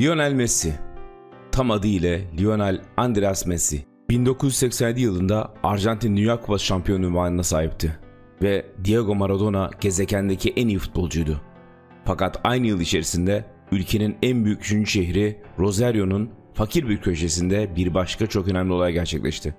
Lionel Messi Tam adı ile Lionel Andreas Messi 1987 yılında Arjantin Dünya Kupası şampiyonu ünvanına sahipti ve Diego Maradona gezegendeki en iyi futbolcuydu. Fakat aynı yıl içerisinde ülkenin en büyük üçüncü şehri Rosario'nun fakir bir köşesinde bir başka çok önemli olay gerçekleşti.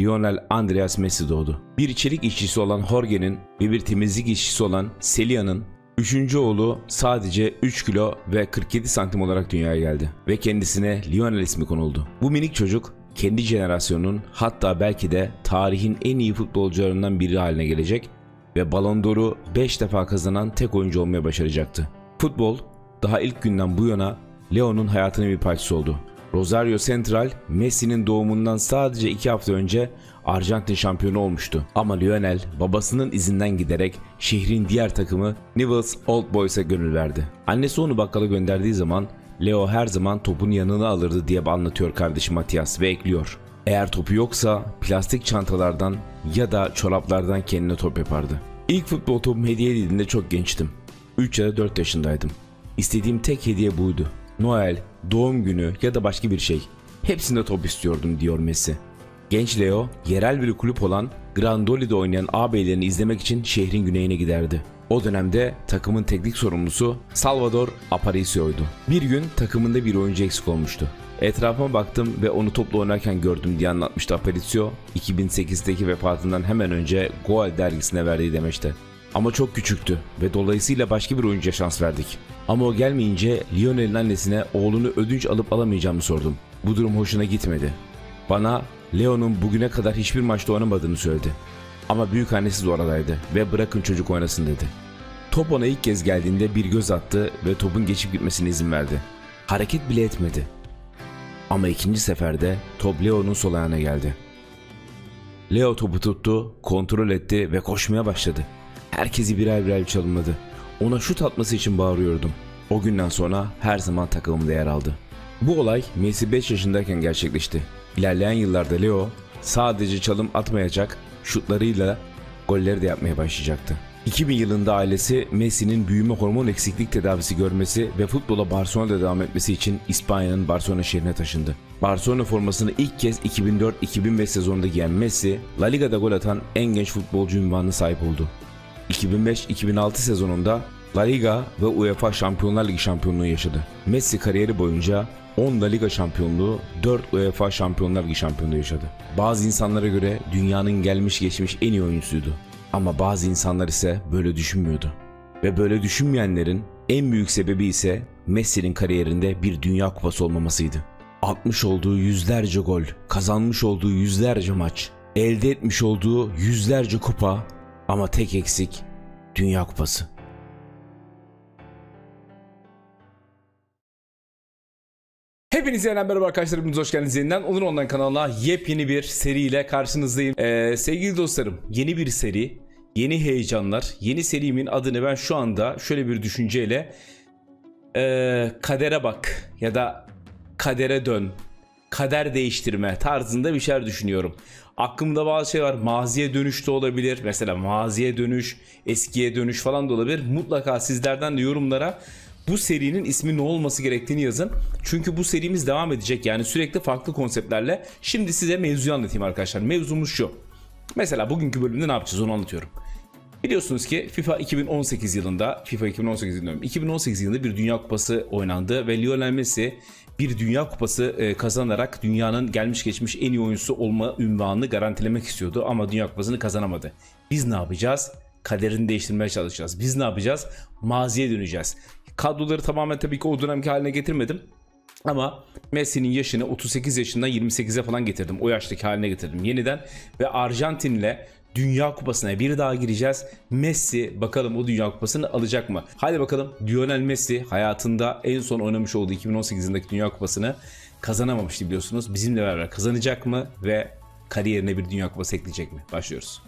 Lionel Andreas Messi doğdu. Bir içerik işçisi olan Jorge'nin ve bir temizlik işçisi olan Celia'nın Üçüncü oğlu sadece 3 kilo ve 47 santim olarak dünyaya geldi ve kendisine Lionel ismi konuldu. Bu minik çocuk kendi jenerasyonunun hatta belki de tarihin en iyi futbolcularından biri haline gelecek ve Ballon d'Or'u 5 defa kazanan tek oyuncu olmaya başaracaktı. Futbol daha ilk günden bu yana Leo'nun hayatının bir parçası oldu. Rosario Central, Messi'nin doğumundan sadece 2 hafta önce Arjantin şampiyonu olmuştu. Ama Lionel babasının izinden giderek şehrin diğer takımı Newell's Old Boys'a gönül verdi. Annesi onu bakkala gönderdiği zaman Leo her zaman topun yanına alırdı diye anlatıyor kardeşi Matias ve ekliyor. Eğer topu yoksa plastik çantalardan ya da çoraplardan kendine top yapardı. İlk futbol topum hediye edildiğinde çok gençtim. 3 ya da 4 yaşındaydım. İstediğim tek hediye buydu. Noel, doğum günü ya da başka bir şey. Hepsinde top istiyordum diyor Messi. Genç Leo, yerel bir kulüp olan Grandoli'de oynayan ağabeylerini izlemek için şehrin güneyine giderdi. O dönemde takımın teknik sorumlusu Salvador Aparicio'ydu. Bir gün takımında bir oyuncu eksik olmuştu. Etrafıma baktım ve onu topla oynarken gördüm diye anlatmıştı Aparicio, 2008'deki vefatından hemen önce Goal dergisine verdiği demişti. Ama çok küçüktü ve dolayısıyla başka bir oyuncuya şans verdik. Ama o gelmeyince Lionel'in annesine oğlunu ödünç alıp alamayacağımı sordum. Bu durum hoşuna gitmedi. Bana Leo'nun bugüne kadar hiçbir maçta oynamadığını söyledi. Ama büyük annesi de oradaydı ve bırakın çocuk oynasın dedi. Top ona ilk kez geldiğinde bir göz attı ve topun geçip gitmesine izin verdi. Hareket bile etmedi. Ama ikinci seferde top Leo'nun sol ayağına geldi. Leo topu tuttu, kontrol etti ve koşmaya başladı. Herkesi birer birer çalımladı. Ona şut atması için bağırıyordum. O günden sonra her zaman takımımda yer aldı. Bu olay Messi 5 yaşındayken gerçekleşti. İlerleyen yıllarda Leo sadece çalım atmayacak, şutlarıyla golleri de yapmaya başlayacaktı. 2000 yılında ailesi Messi'nin büyüme hormon eksiklik tedavisi görmesi ve futbola Barcelona'da devam etmesi için İspanya'nın Barcelona şehrine taşındı. Barcelona formasını ilk kez 2004-2005 sezonunda giyen Messi, La Liga'da gol atan en genç futbolcu ünvanına sahip oldu. 2005-2006 sezonunda La Liga ve UEFA Şampiyonlar Ligi şampiyonluğu yaşadı. Messi kariyeri boyunca 10 La Liga şampiyonluğu, 4 UEFA Şampiyonlar Ligi şampiyonluğu yaşadı. Bazı insanlara göre dünyanın gelmiş geçmiş en iyi oyuncusuydu. Ama bazı insanlar ise böyle düşünmüyordu. Ve böyle düşünmeyenlerin en büyük sebebi ise Messi'nin kariyerinde bir dünya kupası olmamasıydı. Atmış olduğu yüzlerce gol, kazanmış olduğu yüzlerce maç, elde etmiş olduğu yüzlerce kupa ama tek eksik dünya kupası. Hepinize yeniden merhaba arkadaşlar. Hepiniz hoş geldiniz yeniden. Onur Online kanalına yepyeni bir seriyle karşınızdayım. Ee, sevgili dostlarım yeni bir seri, yeni heyecanlar, yeni serimin adını ben şu anda şöyle bir düşünceyle ee, kadere bak ya da kadere dön, kader değiştirme tarzında bir şeyler düşünüyorum. Aklımda bazı şey var. Maziye dönüş de olabilir. Mesela maziye dönüş, eskiye dönüş falan da olabilir. Mutlaka sizlerden de yorumlara bu serinin ismi ne olması gerektiğini yazın. Çünkü bu serimiz devam edecek. Yani sürekli farklı konseptlerle. Şimdi size mevzuyu anlatayım arkadaşlar. Mevzumuz şu. Mesela bugünkü bölümde ne yapacağız onu anlatıyorum. Biliyorsunuz ki FIFA 2018 yılında, FIFA 2018 yılında, 2018 yılında bir Dünya Kupası oynandı ve Lionel Messi bir Dünya Kupası e, kazanarak dünyanın gelmiş geçmiş en iyi oyuncusu olma ünvanını garantilemek istiyordu ama Dünya Kupası'nı kazanamadı. Biz ne yapacağız? Kaderini değiştirmeye çalışacağız. Biz ne yapacağız? Maziye döneceğiz. Kadroları tamamen tabii ki o dönemki haline getirmedim. Ama Messi'nin yaşını 38 yaşından 28'e falan getirdim. O yaştaki haline getirdim yeniden. Ve Arjantin'le Dünya Kupası'na bir daha gireceğiz. Messi bakalım o Dünya Kupası'nı alacak mı? Haydi bakalım Lionel Messi hayatında en son oynamış olduğu 2018 yılındaki Dünya Kupası'nı kazanamamıştı biliyorsunuz. Bizimle beraber kazanacak mı ve kariyerine bir Dünya Kupası ekleyecek mi? Başlıyoruz.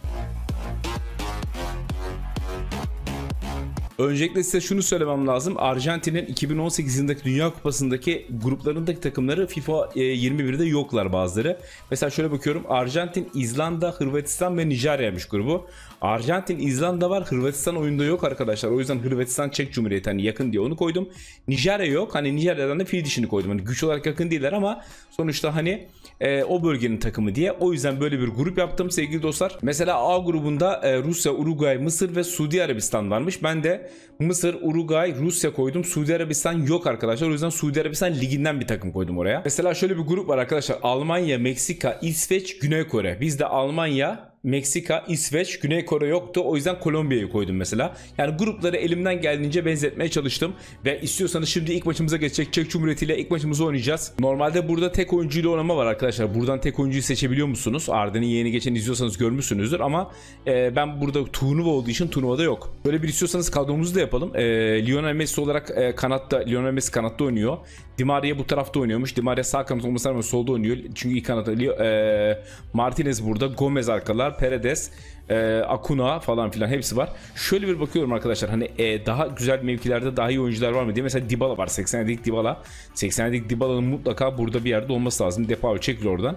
Öncelikle size şunu söylemem lazım. Arjantin'in 2018 yılındaki Dünya Kupası'ndaki gruplarındaki takımları FIFA 21'de yoklar bazıları. Mesela şöyle bakıyorum. Arjantin, İzlanda, Hırvatistan ve Nijerya'ymış grubu. Arjantin, İzlanda var. Hırvatistan oyunda yok arkadaşlar. O yüzden Hırvatistan Çek Cumhuriyeti hani yakın diye onu koydum. Nijerya yok. Hani Nijerya'dan da fil dişini koydum. Hani güç olarak yakın değiller ama sonuçta hani e, o bölgenin takımı diye. O yüzden böyle bir grup yaptım sevgili dostlar. Mesela A grubunda e, Rusya, Uruguay, Mısır ve Suudi Arabistan varmış. Ben de Mısır, Uruguay, Rusya koydum. Suudi Arabistan yok arkadaşlar. O yüzden Suudi Arabistan liginden bir takım koydum oraya. Mesela şöyle bir grup var arkadaşlar. Almanya, Meksika, İsveç, Güney Kore. Bizde Almanya, Meksika, İsveç, Güney Kore yoktu. O yüzden Kolombiya'yı koydum mesela. Yani grupları elimden geldiğince benzetmeye çalıştım. Ve istiyorsanız şimdi ilk maçımıza geçecek Çek Cumhuriyeti ile ilk maçımızı oynayacağız. Normalde burada tek oyuncuyla oynama var arkadaşlar. Buradan tek oyuncuyu seçebiliyor musunuz? Arda'nın yeni geçen izliyorsanız görmüşsünüzdür. Ama e, ben burada turnuva olduğu için turnuvada yok. Böyle bir istiyorsanız kadromuzu da yapalım. E, Lionel Messi olarak e, kanatta, Lionel Messi kanatta oynuyor. Di Maria bu tarafta oynuyormuş. Di Maria sağ kanat olmasına rağmen solda oynuyor. Çünkü ilk kanatta e, Martinez burada. Gomez arkalar. Paredes, e, Akuna falan filan hepsi var. Şöyle bir bakıyorum arkadaşlar hani e, daha güzel mevkilerde daha iyi oyuncular var mı diye. Mesela Dybala var 80'lik Dybala. 80'lik Dybala'nın mutlaka burada bir yerde olması lazım. Depay çekil oradan.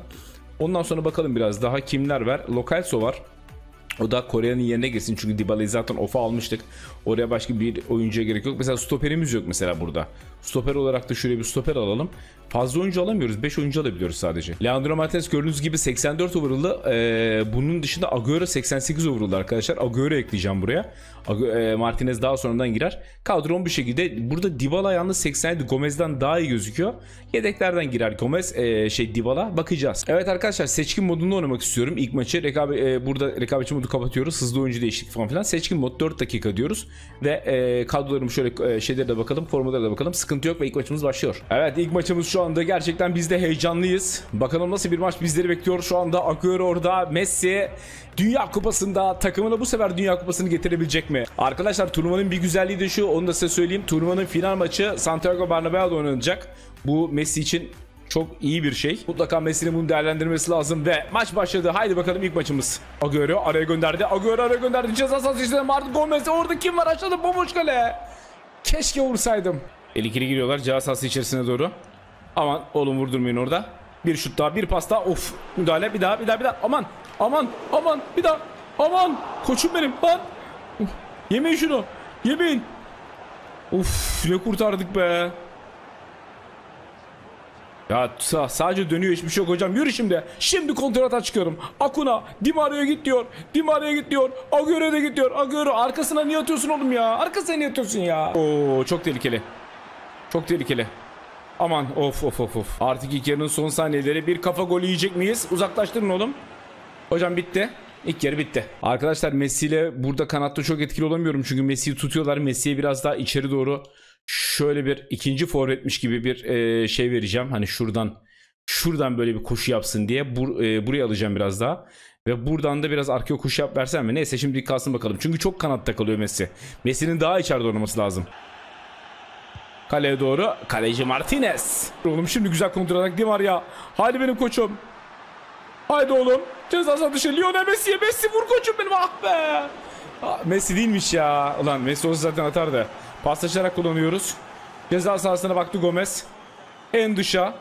Ondan sonra bakalım biraz daha kimler var. Lokalso var. O da Kore'nin yerine geçsin çünkü Dybala'yı zaten ofa almıştık. Oraya başka bir oyuncuya gerek yok. Mesela stoperimiz yok mesela burada. Stoper olarak da şöyle bir stoper alalım. Fazla oyuncu alamıyoruz. 5 oyuncu alabiliyoruz sadece. Leandro Martinez gördüğünüz gibi 84 overall'lı. Ee, bunun dışında Agüero 88 overall'lı arkadaşlar. Agüero ekleyeceğim buraya. Agü- e, Martinez daha sonradan girer. Kadron bir şekilde. Burada Dybala yalnız 87 Gomez'den daha iyi gözüküyor. Yedeklerden girer Gomez. E, şey Dybala. Bakacağız. Evet arkadaşlar seçkin modunda oynamak istiyorum. İlk maçı rekabe, e, burada rekabetçi modu kapatıyoruz. Hızlı oyuncu değişiklik falan filan. Seçkin mod 4 dakika diyoruz. Ve e, kadrolarım şöyle e, şeylere de bakalım. Formalara da bakalım. Sıkıntı yok ve ilk maçımız başlıyor. Evet ilk maçımız şu anda gerçekten biz de heyecanlıyız. Bakalım nasıl bir maç bizleri bekliyor. Şu anda Agüero orada. Messi Dünya Kupası'nda takımına bu sefer Dünya Kupası'nı getirebilecek mi? Arkadaşlar turnuvanın bir güzelliği de şu. Onu da size söyleyeyim. Turnuvanın final maçı Santiago Bernabeu'da oynanacak. Bu Messi için çok iyi bir şey. Mutlaka Messi'nin bunu değerlendirmesi lazım ve maç başladı. Haydi bakalım ilk maçımız. Agüero araya gönderdi. Agüero araya gönderdi. Ceza sahası içinde Martin Gomez. Orada kim var? Aşağıda bomboş kale. Keşke vursaydım. El ikili giriyorlar ceza sahası içerisine doğru. Aman oğlum vurdurmayın orada. Bir şut daha, bir pas daha. Of müdahale bir daha, bir daha, bir daha. Aman, aman, aman, bir daha. Aman, koçum benim. Lan. Yemeyin şunu. Yemeyin. Uf ne kurtardık be. Ya sa- sadece dönüyor hiçbir şey yok hocam. Yürü şimdi. Şimdi kontrata çıkıyorum. Akuna Di Maria'ya git diyor. Di Maria'ya git diyor. Agüero'ya da git diyor. Agüero arkasına niye atıyorsun oğlum ya? Arkasına niye atıyorsun ya? Oo çok tehlikeli. Çok tehlikeli. Aman of of of of. Artık ilk yarının son saniyeleri bir kafa golü yiyecek miyiz? Uzaklaştırın oğlum. Hocam bitti. İlk yarı bitti. Arkadaşlar Messi ile burada kanatta çok etkili olamıyorum. Çünkü Messi'yi tutuyorlar. Messi'ye biraz daha içeri doğru şöyle bir ikinci forvetmiş gibi bir e, şey vereceğim. Hani şuradan şuradan böyle bir koşu yapsın diye bur, e, buraya alacağım biraz daha. Ve buradan da biraz arkaya koşu yap versem mi? Neyse şimdi kalsın bakalım. Çünkü çok kanatta kalıyor Messi. Messi'nin daha içeride oynaması lazım. Kaleye doğru. Kaleci Martinez. Oğlum şimdi güzel kontrol atak Di Maria. Hadi benim koçum. Haydi oğlum. Ceza sahası dışı. Lionel Messi'ye. Messi vur koçum benim. Ah be. Ah, Messi değilmiş ya. Ulan Messi olsa zaten atardı. Paslaşarak kullanıyoruz. Ceza sahasına baktı Gomez. En dışa.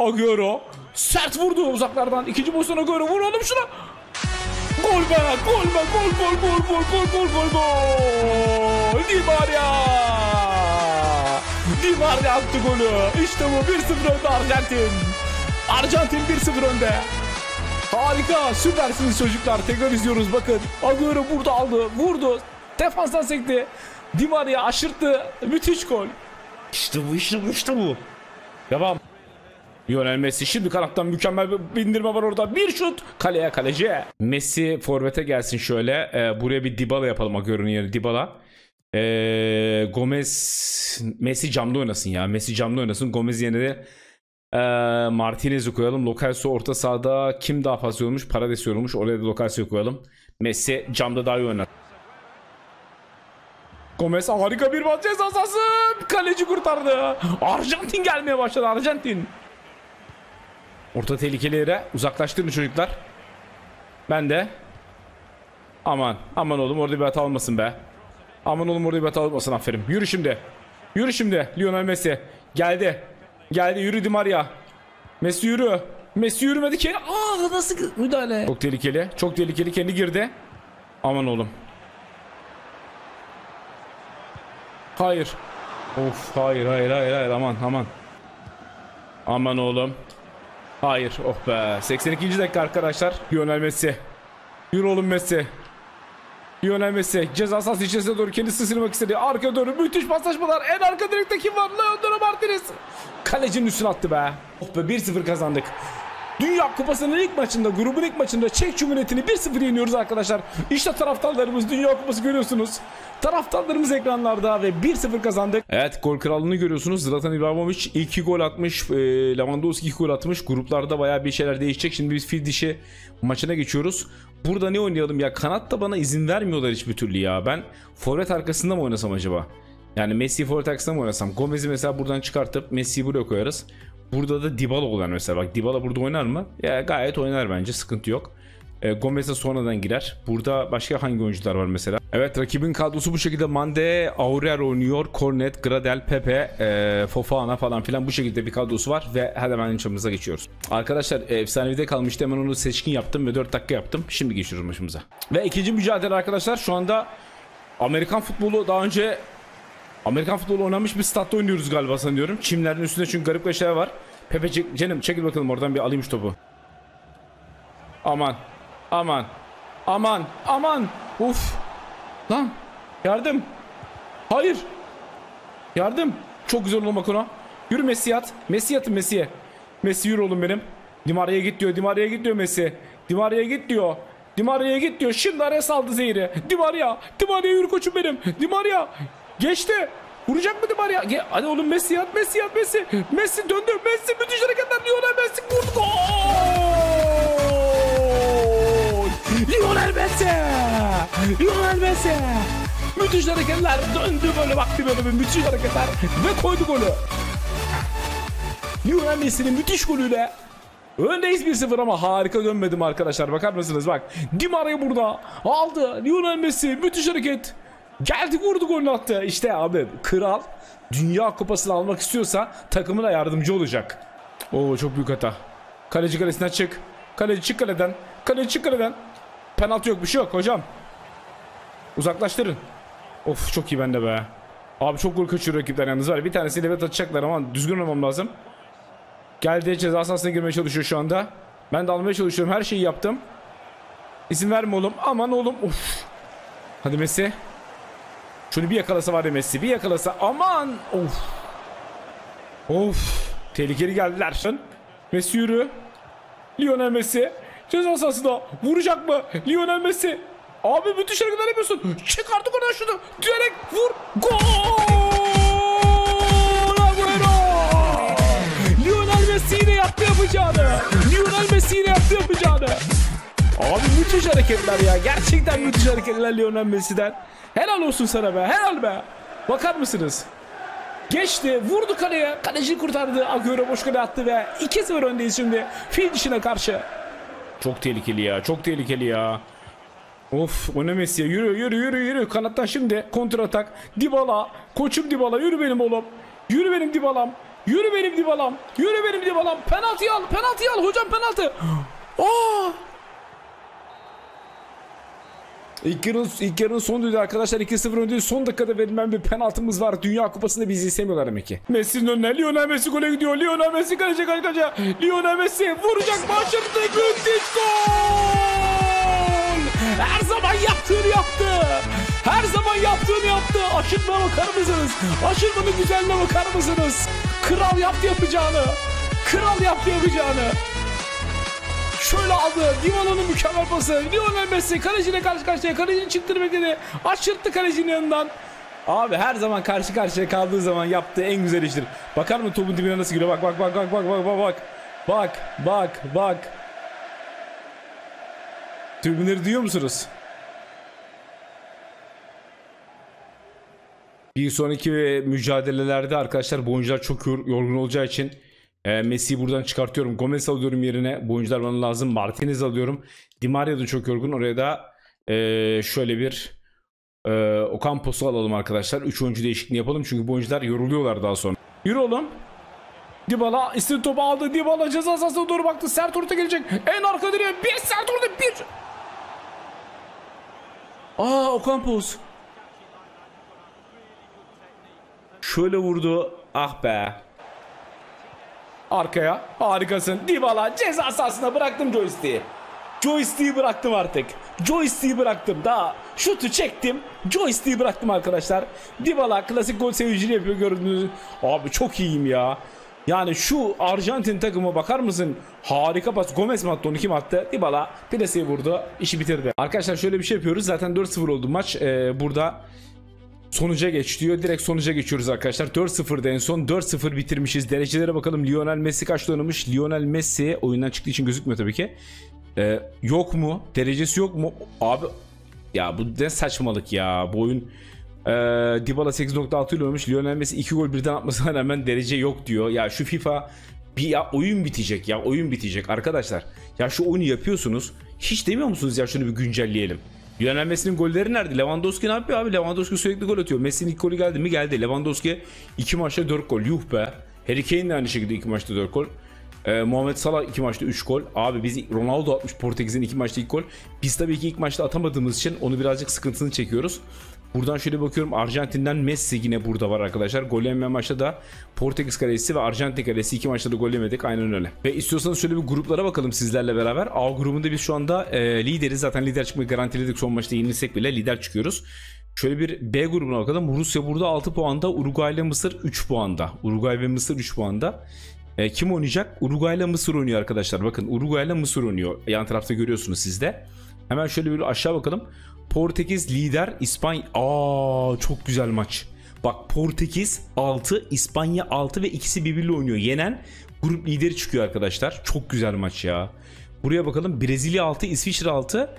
Agüero. Sert vurdu uzaklardan. İkinci pozisyon Agüero. Vur oğlum şuna. Gol be. Gol be. Gol gol gol gol gol gol gol gol. Di Maria. Di Maria attı golü. İşte bu 1-0 önde Arjantin. Arjantin 1-0 önde. Harika süpersiniz çocuklar. Tekrar izliyoruz bakın. Agüero burada aldı. Vurdu. Defanstan sekti. Di Maria aşırttı. Müthiş gol. İşte bu işte bu işte bu. Devam. Lionel Messi şimdi kanattan mükemmel bir bindirme var orada. Bir şut. Kaleye kaleci. Messi forvete gelsin şöyle. Ee, buraya bir Dybala yapalım Agüero'nun yerine Dybala. Ee, Gomez Messi camda oynasın ya. Messi camda oynasın. Gomez yerine de ee, Martinez'i koyalım. Lokalso orta sahada kim daha fazla yorulmuş? Paredes yorulmuş. Oraya da Lokalso'yu koyalım. Messi camda daha iyi oynar. Gomez harika bir maç ceza sahası. Kaleci kurtardı. Arjantin gelmeye başladı Arjantin. Orta tehlikeli yere uzaklaştırın çocuklar. Ben de. Aman aman oğlum orada bir hata olmasın be. Aman oğlum orada bir hata olmasın aferin. Yürü şimdi. Yürü şimdi Lionel Messi. Geldi. Geldi yürü Di Maria. Messi yürü. Messi yürümedi ki. Aa nasıl müdahale? Çok tehlikeli. Çok tehlikeli. Kendi girdi. Aman oğlum. Hayır. Of hayır hayır hayır hayır aman aman. Aman oğlum. Hayır oh be. 82. dakika arkadaşlar. Lionel Messi. Yürü oğlum Messi. Lionel Messi ceza sahası içerisine doğru kendisi sırmak istedi. Arka doğru müthiş paslaşmalar. En arka direkte kim var? Leandro Martinez. Kalecinin üstüne attı be. Oh be 1-0 kazandık. Dünya Kupası'nın ilk maçında, grubun ilk maçında Çek Cumhuriyeti'ni 1-0 yeniyoruz arkadaşlar. İşte taraftarlarımız Dünya Kupası görüyorsunuz. Taraftarlarımız ekranlarda ve 1-0 kazandık. Evet gol krallığını görüyorsunuz. Zlatan İbrahimovic ilk iki gol atmış. E, Lewandowski iki gol atmış. Gruplarda bayağı bir şeyler değişecek. Şimdi biz fil dişi maçına geçiyoruz. Burada ne oynayalım ya? Kanat da bana izin vermiyorlar hiçbir türlü ya. Ben forvet arkasında mı oynasam acaba? Yani Messi forvet arkasında mı oynasam? Gomez'i mesela buradan çıkartıp Messi'yi buraya koyarız. Burada da Dybala olan mesela. Bak Dybala burada oynar mı? Ya gayet oynar bence. Sıkıntı yok. E, Gomez de sonradan girer. Burada başka hangi oyuncular var mesela? Evet rakibin kadrosu bu şekilde. Mande, Aurier oynuyor. Cornet, Gradel, Pepe, e, Fofana falan filan bu şekilde bir kadrosu var. Ve hemen maçımıza geçiyoruz. Arkadaşlar e, efsanevide kalmıştı. Hemen onu seçkin yaptım ve 4 dakika yaptım. Şimdi geçiyoruz maçımıza. Ve ikinci mücadele arkadaşlar. Şu anda Amerikan futbolu daha önce Amerikan futbolu oynamış bir statta oynuyoruz galiba sanıyorum. Çimlerin üstünde çünkü garip şeyler var. Pepe canım çekil bakalım oradan bir alayım şu topu. Aman. Aman. Aman. Aman. Uf. Lan. Yardım. Hayır. Yardım. Çok güzel olmak ona. Yürü Messi at. Messi atın Messi'ye. Messi yürü oğlum benim. Dimaria'ya git diyor. Dimaria'ya git diyor Messi. Dimaria'ya git diyor. Dimaria'ya git diyor. Şimdi araya saldı Zehir'i. Dimaria. Dimaria yürü koçum benim. Dimaria. Geçti. Vuracak mı Dimaria? Ge- Hadi oğlum Messi at. Messi at Messi. Messi döndü. Messi müthiş hareketler. Lionel Messi vurdu. Gol. Lionel Messi. Lionel Messi. Müthiş hareketler. Döndü böyle baktı böyle bir müthiş hareketler. Ve koydu golü. Lionel Messi'nin müthiş golüyle Öndeyiz 1-0 ama harika dönmedim arkadaşlar. Bakar mısınız bak. Di Maria burada. Aldı. Lionel Messi müthiş hareket. Geldi vurdu golünü attı. İşte abi kral Dünya Kupası'nı almak istiyorsa takımına yardımcı olacak. Oo çok büyük hata. Kaleci kalesinden çık. Kaleci çık kaleden. Kaleci çık kaleden. Penaltı yok bir şey yok hocam. Uzaklaştırın. Of çok iyi bende be. Abi çok gol kaçırıyor rakipler yalnız var. Bir tanesiyle evet atacaklar ama düzgün olmam lazım. Geldi ceza sahasına girmeye çalışıyor şu anda. Ben de almaya çalışıyorum. Her şeyi yaptım. İzin verme oğlum. Aman oğlum. Of. Hadi Messi. Şunu bir yakalasa var Messi. Bir yakalasa. Aman. Of. Of. Tehlikeli geldiler. Messi yürü. Lionel Messi. Ceza sahasında. Vuracak mı? Lionel Messi. Abi müthiş hareketler yapıyorsun. Çık artık oradan şunu. Direkt vur. Gol! Agüero! Lionel Messi yine yaptı yapacağını. Lionel Messi yine yaptı yapacağını. Abi müthiş hareketler ya. Gerçekten müthiş hareketler Lionel Messi'den. Helal olsun sana be. Helal be. Bakar mısınız? Geçti. Vurdu kaleye. Kaleci kurtardı. Agüero boş kale attı ve 2-0 öndeyiz şimdi. Fil dişine karşı. Çok tehlikeli ya. Çok tehlikeli ya. Of o ne Messi'ye yürü yürü yürü yürü. Kanattan şimdi kontra atak. Dybala koçum Dybala. Yürü benim oğlum. Yürü benim Dybala'm. Yürü benim Dybala'm. Yürü benim Dybala'm. Penaltıyı al penaltıyı al. Hocam penaltı. Aa! İlk yarın, ilk yarının son düdüğü arkadaşlar 2-0 öndeyiz. Son dakikada verilen bir penaltımız var. Dünya Kupası'nda bizi istemiyorlar demek ki. Messi'nin önüne Lionel Messi gole gidiyor. Lionel Messi kaleci kaleci. Lionel Messi vuracak başladı. Müthiş gol! Her zaman yaptığını yaptı. Her zaman yaptığını yaptı. Aşırtma bakar mısınız? Aşırtmanın güzelliğine bakar mısınız? Kral yaptı yapacağını. Kral yaptı yapacağını. Şöyle aldı. Dybala'nın mükemmel pası. Lionel Messi kaleciyle karşı karşıya. Kalecinin çıktığını bekledi. Aşırttı kalecinin yanından. Abi her zaman karşı karşıya kaldığı zaman yaptığı en güzel iştir. Bakar mı topun dibine nasıl giriyor? Bak bak bak bak bak bak bak bak. Bak bak bak. Tribünleri duyuyor musunuz? Bir sonraki mücadelelerde arkadaşlar bu çok yor- yorgun olacağı için e, Messi'yi buradan çıkartıyorum. Gomez alıyorum yerine. Bu oyuncular bana lazım. Martinez alıyorum. Di Maria da çok yorgun. Oraya da e, şöyle bir e, Ocampos'u alalım arkadaşlar. 3 oyuncu değişikliğini yapalım. Çünkü bu oyuncular yoruluyorlar daha sonra. Yürü oğlum. Dybala istedi topu aldı. Dybala ceza sahasına doğru baktı. Sert orta gelecek. En arka direğe bir sert orta bir. Aa Ocampos. Şöyle vurdu. Ah be. Arkaya. Harikasın. Dybala ceza sahasına bıraktım joystick'i. Joystick'i bıraktım artık. Joystick'i bıraktım. Daha şutu çektim. Joystick'i bıraktım arkadaşlar. Dybala klasik gol sevincini yapıyor gördüğünüz. Abi çok iyiyim ya. Yani şu Arjantin takıma bakar mısın? Harika pas. Gomez mi attı onu kim attı? Dybala plaseyi vurdu. işi bitirdi. Arkadaşlar şöyle bir şey yapıyoruz. Zaten 4-0 oldu maç. Ee, burada sonuca geç diyor. Direkt sonuca geçiyoruz arkadaşlar. 4-0'da en son 4-0 bitirmişiz. Derecelere bakalım. Lionel Messi kaçta oynamış? Lionel Messi oyundan çıktığı için gözükmüyor tabii ki. Ee, yok mu? Derecesi yok mu? Abi ya bu ne saçmalık ya. Bu oyun ee, Dybala 8.6 ile oynamış. Lionel Messi 2 gol birden atmasına rağmen derece yok diyor. Ya şu FIFA bir ya oyun bitecek ya oyun bitecek arkadaşlar. Ya şu oyunu yapıyorsunuz. Hiç demiyor musunuz ya şunu bir güncelleyelim. Lionel Messi'nin golleri nerede? Lewandowski ne yapıyor abi? Lewandowski sürekli gol atıyor. Messi'nin ilk golü geldi mi? Geldi. Lewandowski 2 maçta 4 gol. Yuh be. Harry Kane de aynı şekilde 2 maçta 4 gol. Ee, Muhammed Salah 2 maçta 3 gol. Abi biz Ronaldo atmış Portekiz'in 2 maçta 2 gol. Biz tabii ki ilk maçta atamadığımız için onu birazcık sıkıntısını çekiyoruz. Buradan şöyle bakıyorum Arjantin'den Messi yine burada var arkadaşlar. Gol yeme maçta da Portekiz kalesi ve Arjantin kalesi iki maçta da gol yemedik aynen öyle. Ve istiyorsanız şöyle bir gruplara bakalım sizlerle beraber. A grubunda biz şu anda e, lideriz. Zaten lider çıkmayı garantiledik son maçta yenilsek bile lider çıkıyoruz. Şöyle bir B grubuna bakalım. Rusya burada 6 puanda. Uruguay ile Mısır 3 puanda. Uruguay ve Mısır 3 puanda. E, kim oynayacak? Uruguay ile Mısır oynuyor arkadaşlar. Bakın Uruguay ile Mısır oynuyor. Yan tarafta görüyorsunuz sizde. Hemen şöyle bir aşağı bakalım. Portekiz lider, İspanya... Aa çok güzel maç. Bak Portekiz 6, İspanya 6 ve ikisi birbiriyle oynuyor. Yenen grup lideri çıkıyor arkadaşlar. Çok güzel maç ya. Buraya bakalım. Brezilya 6, İsviçre 6.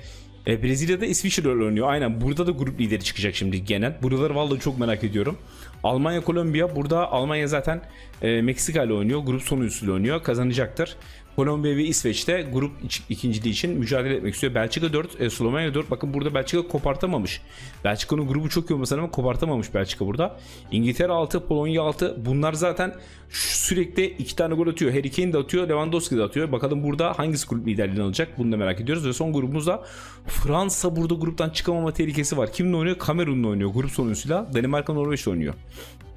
E, Brezilya'da İsviçre oynuyor. Aynen. Burada da grup lideri çıkacak şimdi genel. Buraları vallahi çok merak ediyorum. Almanya, Kolombiya. Burada Almanya zaten e, Meksika ile oynuyor. Grup sonuncusuyla oynuyor. Kazanacaktır. Kolombiya ve İsveç'te grup ikinciliği için mücadele etmek istiyor. Belçika 4, e, Slovenya 4. Bakın burada Belçika kopartamamış. Belçika'nın grubu çok iyi olmasına ama kopartamamış Belçika burada. İngiltere 6, Polonya 6. Bunlar zaten sürekli iki tane gol atıyor. Harry Kane de atıyor, Lewandowski de atıyor. Bakalım burada hangisi grup liderliğini alacak? Bunu da merak ediyoruz. Ve son grubumuzda Fransa burada gruptan çıkamama tehlikesi var. Kimle oynuyor? Kamerun'la oynuyor. Grup sonuncusuyla Danimarka Norveç oynuyor.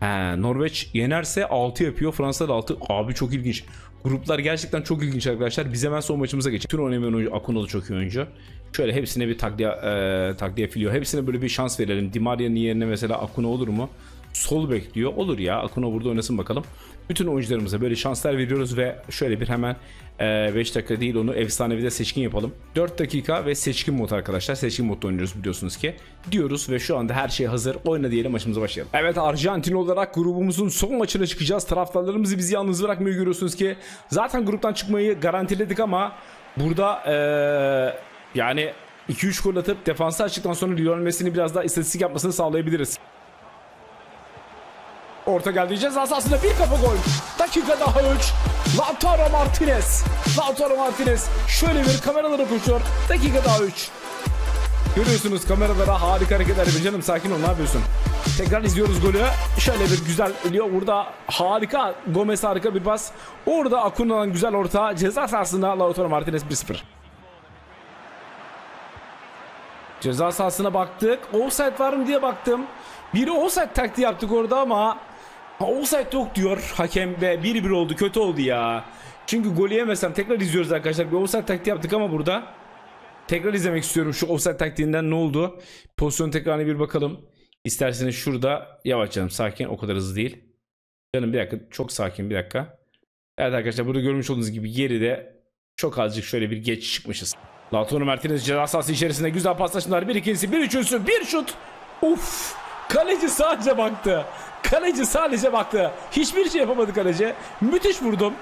He, Norveç yenerse 6 yapıyor. Fransa da 6. Abi çok ilginç. Gruplar gerçekten çok ilginç arkadaşlar. Biz hemen son maçımıza geçelim. Bütün oynamayan oyuncu Akuna da çok iyi oyuncu. Şöyle hepsine bir takliye, e, takliye filiyor. Hepsine böyle bir şans verelim. Di Maria'nın yerine mesela Akuna olur mu? Sol bekliyor. Olur ya. Akuna burada oynasın bakalım. Bütün oyuncularımıza böyle şanslar veriyoruz ve şöyle bir hemen 5 e, dakika değil onu efsanevi de seçkin yapalım. 4 dakika ve seçkin mod arkadaşlar. Seçkin modda oynuyoruz biliyorsunuz ki. Diyoruz ve şu anda her şey hazır. Oyna diyelim maçımıza başlayalım. Evet Arjantin olarak grubumuzun son maçına çıkacağız. Taraftarlarımızı bizi yalnız bırakmıyor görüyorsunuz ki. Zaten gruptan çıkmayı garantiledik ama burada ee, yani 2-3 gol atıp defansı açtıktan sonra Lionel Messi'nin biraz daha istatistik yapmasını sağlayabiliriz. Orta geldi ceza sahasında bir kafa gol. Dakika daha 3. Lautaro Martinez. Lautaro Martinez şöyle bir kameralara koşuyor. Dakika daha 3. Görüyorsunuz kameralara harika hareketler yapıyor. Canım sakin ol ne yapıyorsun? Tekrar izliyoruz golü. Şöyle bir güzel ölüyor. Burada harika Gomez harika bir pas. Orada Akuna'dan güzel orta. Ceza sahasında Lautaro Martinez 1-0. Ceza sahasına baktık. Offside var mı diye baktım. Biri offside taktiği yaptık orada ama Ha, offside yok diyor hakem ve 1-1 oldu kötü oldu ya. Çünkü golü yemesem tekrar izliyoruz arkadaşlar. Bir offside taktiği yaptık ama burada. Tekrar izlemek istiyorum şu offside taktiğinden ne oldu. Pozisyon tekrarına bir bakalım. İsterseniz şurada yavaş canım sakin o kadar hızlı değil. Canım bir dakika çok sakin bir dakika. Evet arkadaşlar burada görmüş olduğunuz gibi geride çok azıcık şöyle bir geç çıkmışız. Lautaro Martinez ceza sahası içerisinde güzel paslaşmalar. Bir ikincisi bir üçüncüsü bir şut. Uf. Kaleci sadece baktı. Kaleci sadece baktı. Hiçbir şey yapamadı kaleci. Müthiş vurdum.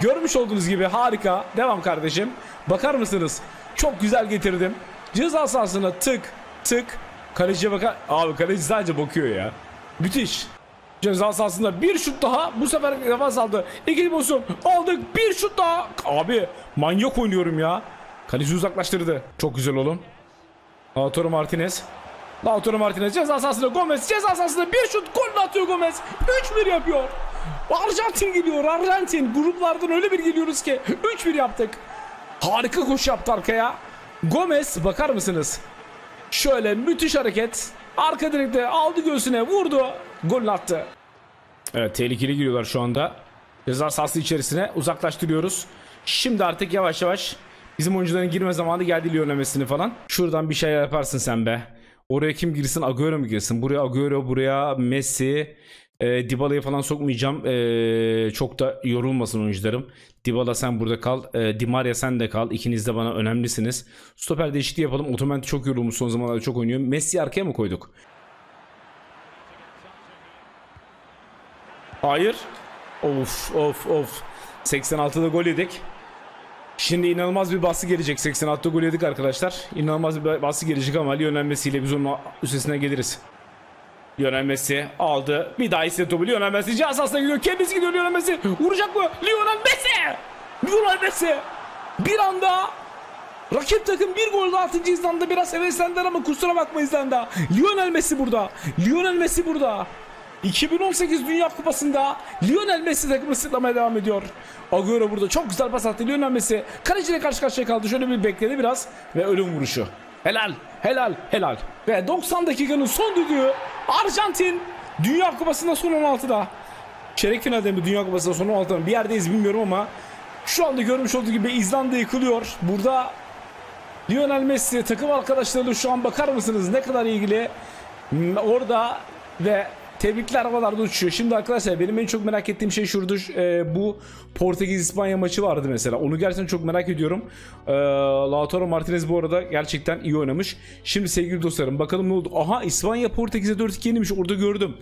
Görmüş olduğunuz gibi harika. Devam kardeşim. Bakar mısınız? Çok güzel getirdim. Ceza sahasına tık tık. Kaleciye bakar. Abi kaleci sadece bakıyor ya. Müthiş. Ceza sahasında bir şut daha. Bu sefer defans aldı. İkinci pozisyon aldık. Bir şut daha. Abi manyak oynuyorum ya. Kaleci uzaklaştırdı. Çok güzel oğlum. Lautaro Martinez. Lautaro Martinez ceza sahasında Gomez ceza sahasında bir şut gol atıyor Gomez. 3-1 yapıyor. Arjantin gidiyor Arjantin. Gruplardan öyle bir geliyoruz ki 3-1 yaptık. Harika koşu yaptı arkaya. Gomez bakar mısınız? Şöyle müthiş hareket. Arka direkte aldı göğsüne vurdu. Gol attı. Evet tehlikeli giriyorlar şu anda. Ceza sahası içerisine uzaklaştırıyoruz. Şimdi artık yavaş yavaş bizim oyuncuların girme zamanı geldi Lionel Messi'ni falan. Şuradan bir şey yaparsın sen be. Oraya kim girsin? Agüero mu girsin? Buraya Agüero, buraya Messi. E, Dybala'yı falan sokmayacağım. E, çok da yorulmasın oyuncularım. Dybala sen burada kal. E, Di Maria sen de kal. İkiniz de bana önemlisiniz. Stoper değişikliği yapalım. Otomen çok yorulmuş son zamanlarda çok oynuyor. Messi arkaya mı koyduk? Hayır. Of of of. 86'da gol yedik. Şimdi inanılmaz bir baskı gelecek. 86'da gol yedik arkadaşlar. İnanılmaz bir baskı gelecek ama Lionel Messi ile biz onun üstesine geliriz. Lionel Messi aldı. Bir daha ise topu Lionel Messi cihaz gidiyor. Kendisi gidiyor Lionel Messi. Vuracak mı? Lionel Messi! Lionel Messi! Bir anda Rakip takım bir gol daha atınca İzlanda biraz heveslendiler ama kusura bakma İzlanda. Lionel Messi burada. Lionel Messi burada. 2018 Dünya Kupası'nda Lionel Messi takımı sırtlamaya devam ediyor. Agüero burada çok güzel pas attı. Lionel Messi kaleciyle karşı karşıya kaldı. Şöyle bir bekledi biraz ve ölüm vuruşu. Helal, helal, helal. Ve 90 dakikanın son düdüğü Arjantin Dünya Kupası'nda son 16'da. Çeyrek finalde mi Dünya Kupası'nda son 16'da mı bir yerdeyiz bilmiyorum ama şu anda görmüş olduğu gibi İzlanda yıkılıyor. Burada Lionel Messi takım arkadaşlarıyla şu an bakar mısınız ne kadar ilgili orada ve Tebrikler havalarda uçuyor. Şimdi arkadaşlar benim en çok merak ettiğim şey şurada e, bu Portekiz İspanya maçı vardı mesela. Onu gerçekten çok merak ediyorum. E, Lautaro Martinez bu arada gerçekten iyi oynamış. Şimdi sevgili dostlarım bakalım ne oldu. Aha İspanya Portekiz'e 4-2 yenilmiş orada gördüm.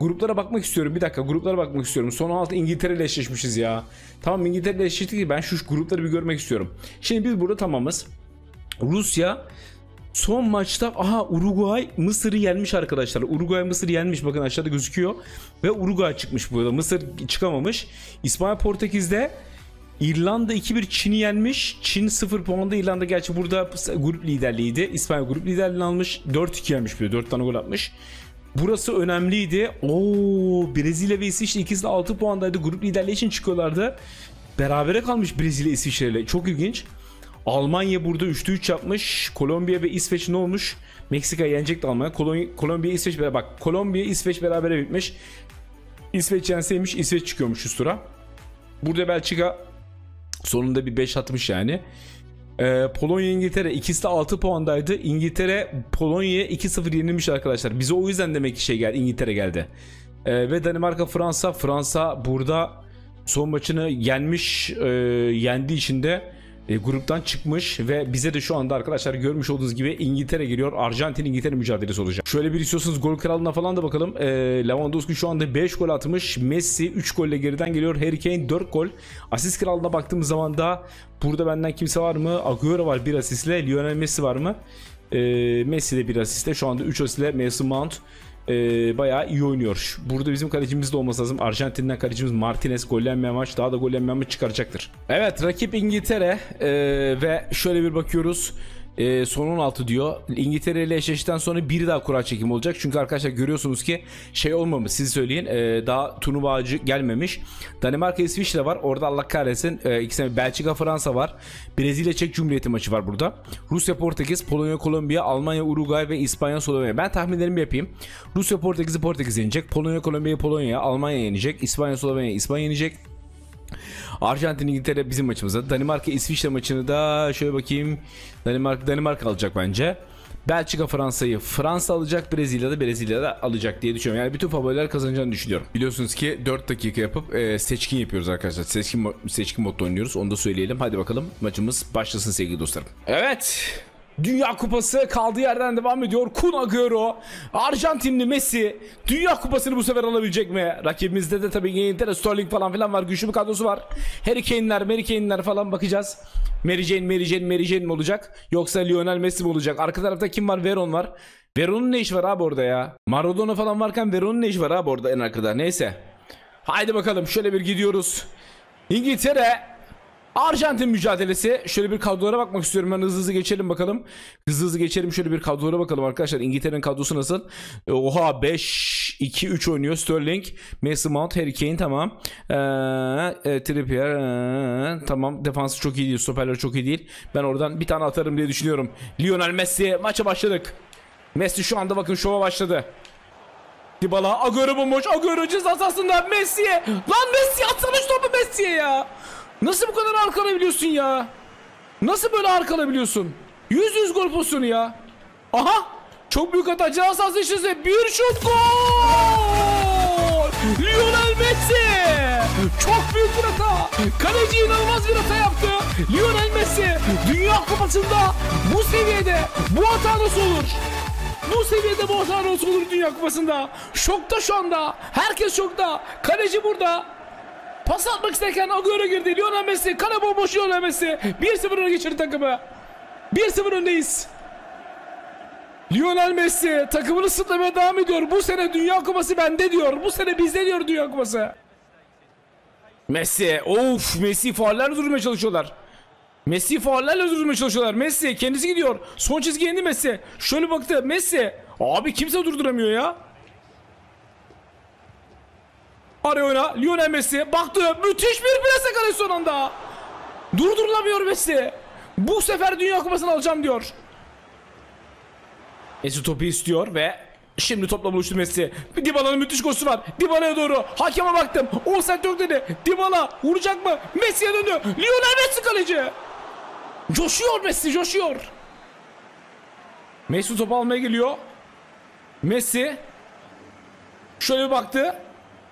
Gruplara bakmak istiyorum. Bir dakika gruplara bakmak istiyorum. Son altı İngiltere ile eşleşmişiz ya. Tamam İngiltere ile eşleştik ben şu grupları bir görmek istiyorum. Şimdi biz burada tamamız. Rusya Son maçta aha Uruguay Mısır'ı yenmiş arkadaşlar. Uruguay Mısır'ı yenmiş bakın aşağıda gözüküyor. Ve Uruguay çıkmış burada. Mısır çıkamamış. İspanya Portekiz'de İrlanda 2-1 Çin'i yenmiş. Çin 0 puanda İrlanda gerçi burada grup liderliğiydi. İspanya grup liderliğini almış. 4-2 yenmiş böyle 4 tane gol atmış. Burası önemliydi. Oo Brezilya ve İsviçre ikisi de 6 puandaydı. Grup liderliği için çıkıyorlardı. Berabere kalmış Brezilya İsviçre ile. Çok ilginç. Almanya burada 3'te 3 yapmış. Kolombiya ve İsveç ne olmuş? Meksika yenecekti Almanya. Kolon Kolombiya İsveç beraber bak. Kolombiya İsveç berabere bitmiş. İsveç yenseymiş İsveç çıkıyormuş üst tura. Burada Belçika sonunda bir 5 atmış yani. Ee, Polonya İngiltere ikisi de 6 puandaydı. İngiltere Polonya'ya 2-0 yenilmiş arkadaşlar. Bize o yüzden demek ki şey geldi İngiltere geldi. Ee, ve Danimarka Fransa Fransa burada son maçını yenmiş e, yendiği için de e, gruptan çıkmış ve bize de şu anda arkadaşlar görmüş olduğunuz gibi İngiltere giriyor. Arjantin İngiltere mücadelesi olacak. Şöyle bir istiyorsanız gol kralına falan da bakalım. E, Lewandowski şu anda 5 gol atmış. Messi 3 golle geriden geliyor. Harry Kane 4 gol. Asist kralına baktığımız zaman da burada benden kimse var mı? Agüero var bir asistle. Lionel Messi var mı? E, Messi de bir asistle. Şu anda 3 asistle Mason Mount e, bayağı iyi oynuyor. Burada bizim kalecimiz de olması lazım. Arjantin'den kalecimiz Martinez gollenmeyen maç daha da gollenmeyen maç çıkaracaktır. Evet rakip İngiltere e, ve şöyle bir bakıyoruz e, son 16 diyor. İngiltere ile eşleştikten sonra bir daha kura çekimi olacak. Çünkü arkadaşlar görüyorsunuz ki şey olmamış siz söyleyin e, daha turnuvacı gelmemiş. Danimarka İsviçre var. Orada Allah kahretsin. E, ikisine Belçika Fransa var. Brezilya Çek Cumhuriyeti maçı var burada. Rusya Portekiz, Polonya Kolombiya, Almanya Uruguay ve İspanya Slovenya. Ben tahminlerimi yapayım. Rusya Portekiz'i Portekiz yenecek. Polonya Kolombiya'yı Polonya, Almanya yenecek. İspanya Slovenya İspanya yenecek. Arjantin İngiltere bizim maçımızda. Danimarka İsviçre maçını da şöyle bakayım. Danimarka Danimarka alacak bence. Belçika Fransa'yı Fransa alacak, Brezilya'da Brezilya'da alacak diye düşünüyorum. Yani bütün favoriler kazanacağını düşünüyorum. Biliyorsunuz ki 4 dakika yapıp e, seçkin yapıyoruz arkadaşlar. Seçkin seçkin modda oynuyoruz. Onu da söyleyelim. Hadi bakalım maçımız başlasın sevgili dostlarım. Evet. Dünya Kupası kaldığı yerden devam ediyor. Kun Agüero, Arjantinli Messi Dünya Kupası'nı bu sefer alabilecek mi? Rakibimizde de tabii İngiltere, Sterling falan filan var. Güçlü bir kadrosu var. Harry Kane'ler, Mary Kane'ler falan bakacağız. Mary Jane, Mary Jane, Mary Jane mi olacak? Yoksa Lionel Messi mi olacak? Arka tarafta kim var? Veron var. Veron'un ne işi var abi orada ya? Maradona falan varken Veron'un ne işi var abi orada en arkada? Neyse. Haydi bakalım şöyle bir gidiyoruz. İngiltere Arjantin mücadelesi. Şöyle bir kadrolara bakmak istiyorum. Ben hızlı hızlı geçelim bakalım. Hızlı hızlı geçelim. Şöyle bir kadrolara bakalım arkadaşlar. İngiltere'nin kadrosu nasıl? E, oha 5 2 3 oynuyor. Sterling, Mason Mount, Harry Kane tamam. Ee, e, Trippier ee, tamam. Defansı çok iyi değil. Stoperler çok iyi değil. Ben oradan bir tane atarım diye düşünüyorum. Lionel Messi maça başladık. Messi şu anda bakın şova başladı. Dybala Agüero bomboş. Agüero ceza sahasında Messi'ye. Lan Messi atsana şu topu Messi'ye ya. Nasıl bu kadar arkalayabiliyorsun ya? Nasıl böyle arkalayabiliyorsun? Yüz yüz gol pozisyonu ya. Aha! Çok büyük hata. Sahası içerisinde bir şut gol! Lionel Messi! Çok büyük bir hata. Kaleci inanılmaz bir hata yaptı. Lionel Messi Dünya Kupası'nda bu seviyede bu hata nasıl olur? Bu seviyede bu hata nasıl olur Dünya Kupası'nda? Şokta şu anda. Herkes şokta. Kaleci burada. Pas atmak isterken Agüero girdi. Lionel Messi. Kale bomboş Lionel Messi. 1-0 öne geçirdi takımı. 1-0 öndeyiz. Lionel Messi takımını sırtlamaya devam ediyor. Bu sene Dünya Kupası bende diyor. Bu sene bizde diyor Dünya Kupası. Messi. Of Messi faullerle durmaya çalışıyorlar. Messi faullerle durmaya çalışıyorlar. Messi kendisi gidiyor. Son çizgiye indi Messi. Şöyle baktı. Messi. Abi kimse durduramıyor ya. Araya oyna. Lionel Messi baktı. Müthiş bir plase kale son anda. Durdurulamıyor Messi. Bu sefer Dünya Kupası'nı alacağım diyor. Messi topu istiyor ve şimdi topla buluştu Messi. Dybala'nın müthiş koşusu var. Dybala'ya doğru. Hakeme baktım. Offside yok dedi. Dybala vuracak mı? Messi'ye döndü. Lionel Messi kaleci. Coşuyor Messi coşuyor. Messi topu almaya geliyor. Messi şöyle bir baktı.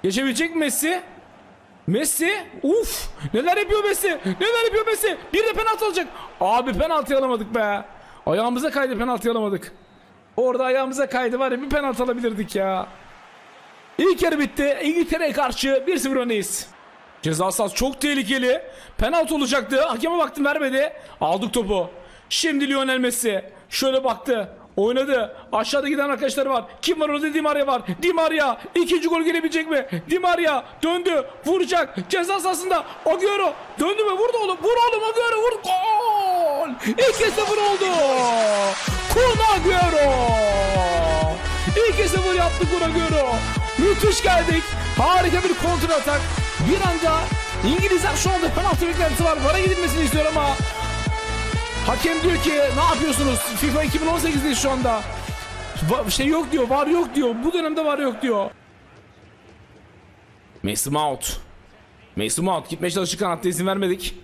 Geçebilecek mi Messi? Messi? Uf! Neler yapıyor Messi? Neler yapıyor Messi? Bir de penaltı alacak. Abi penaltı alamadık be. Ayağımıza kaydı penaltı alamadık. Orada ayağımıza kaydı var ya bir penaltı alabilirdik ya. İlk yarı bitti. İngiltere'ye karşı 1-0 öndeyiz. Ceza sahası çok tehlikeli. Penaltı olacaktı. Hakeme baktım vermedi. Aldık topu. Şimdi Lionel Messi. Şöyle baktı Oynadı. Aşağıda giden arkadaşları var. Kim var orada? Di Maria var. Di Maria. ikinci gol gelebilecek mi? Di Maria döndü. Vuracak. Ceza sahasında. Agüero. Döndü mü? Vurdu oğlum. Vur oğlum Agüero. Vur. Gol. 2-0 oldu. Kun Agüero. 2-0 yaptı Kun Agüero. Müthiş geldik. Harika bir kontra atak. Bir anda İngilizler şu anda penaltı beklentisi var. Vara gidilmesini istiyor ama Hakem diyor ki ne yapıyorsunuz? FIFA 2018'deyiz şu anda. Şey yok diyor, var yok diyor. Bu dönemde var yok diyor. Mason Mount. Mason Mount gitmeye çalıştık kanatta izin vermedik.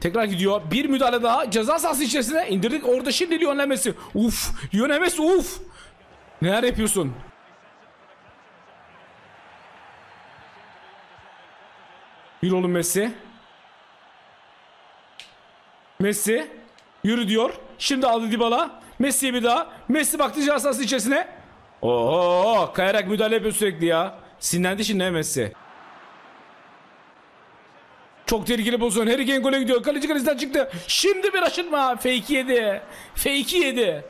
Tekrar gidiyor. Bir müdahale daha ceza sahası içerisine indirdik. Orada şimdi Lionel Messi. Uf, Lionel Messi uf. Neler yapıyorsun? Yürü oğlum Messi. Messi. Yürü diyor. Şimdi aldı Dybala. Messi'ye bir daha. Messi baktı ceza sahası içerisine. Oo, kayarak müdahale yapıyor sürekli ya. Sinirlendi şimdi ne Messi. Çok tehlikeli pozisyon. Harry Kane gole gidiyor. Kaleci krizden çıktı. Şimdi bir aşırma. Fake yedi. Fake yedi.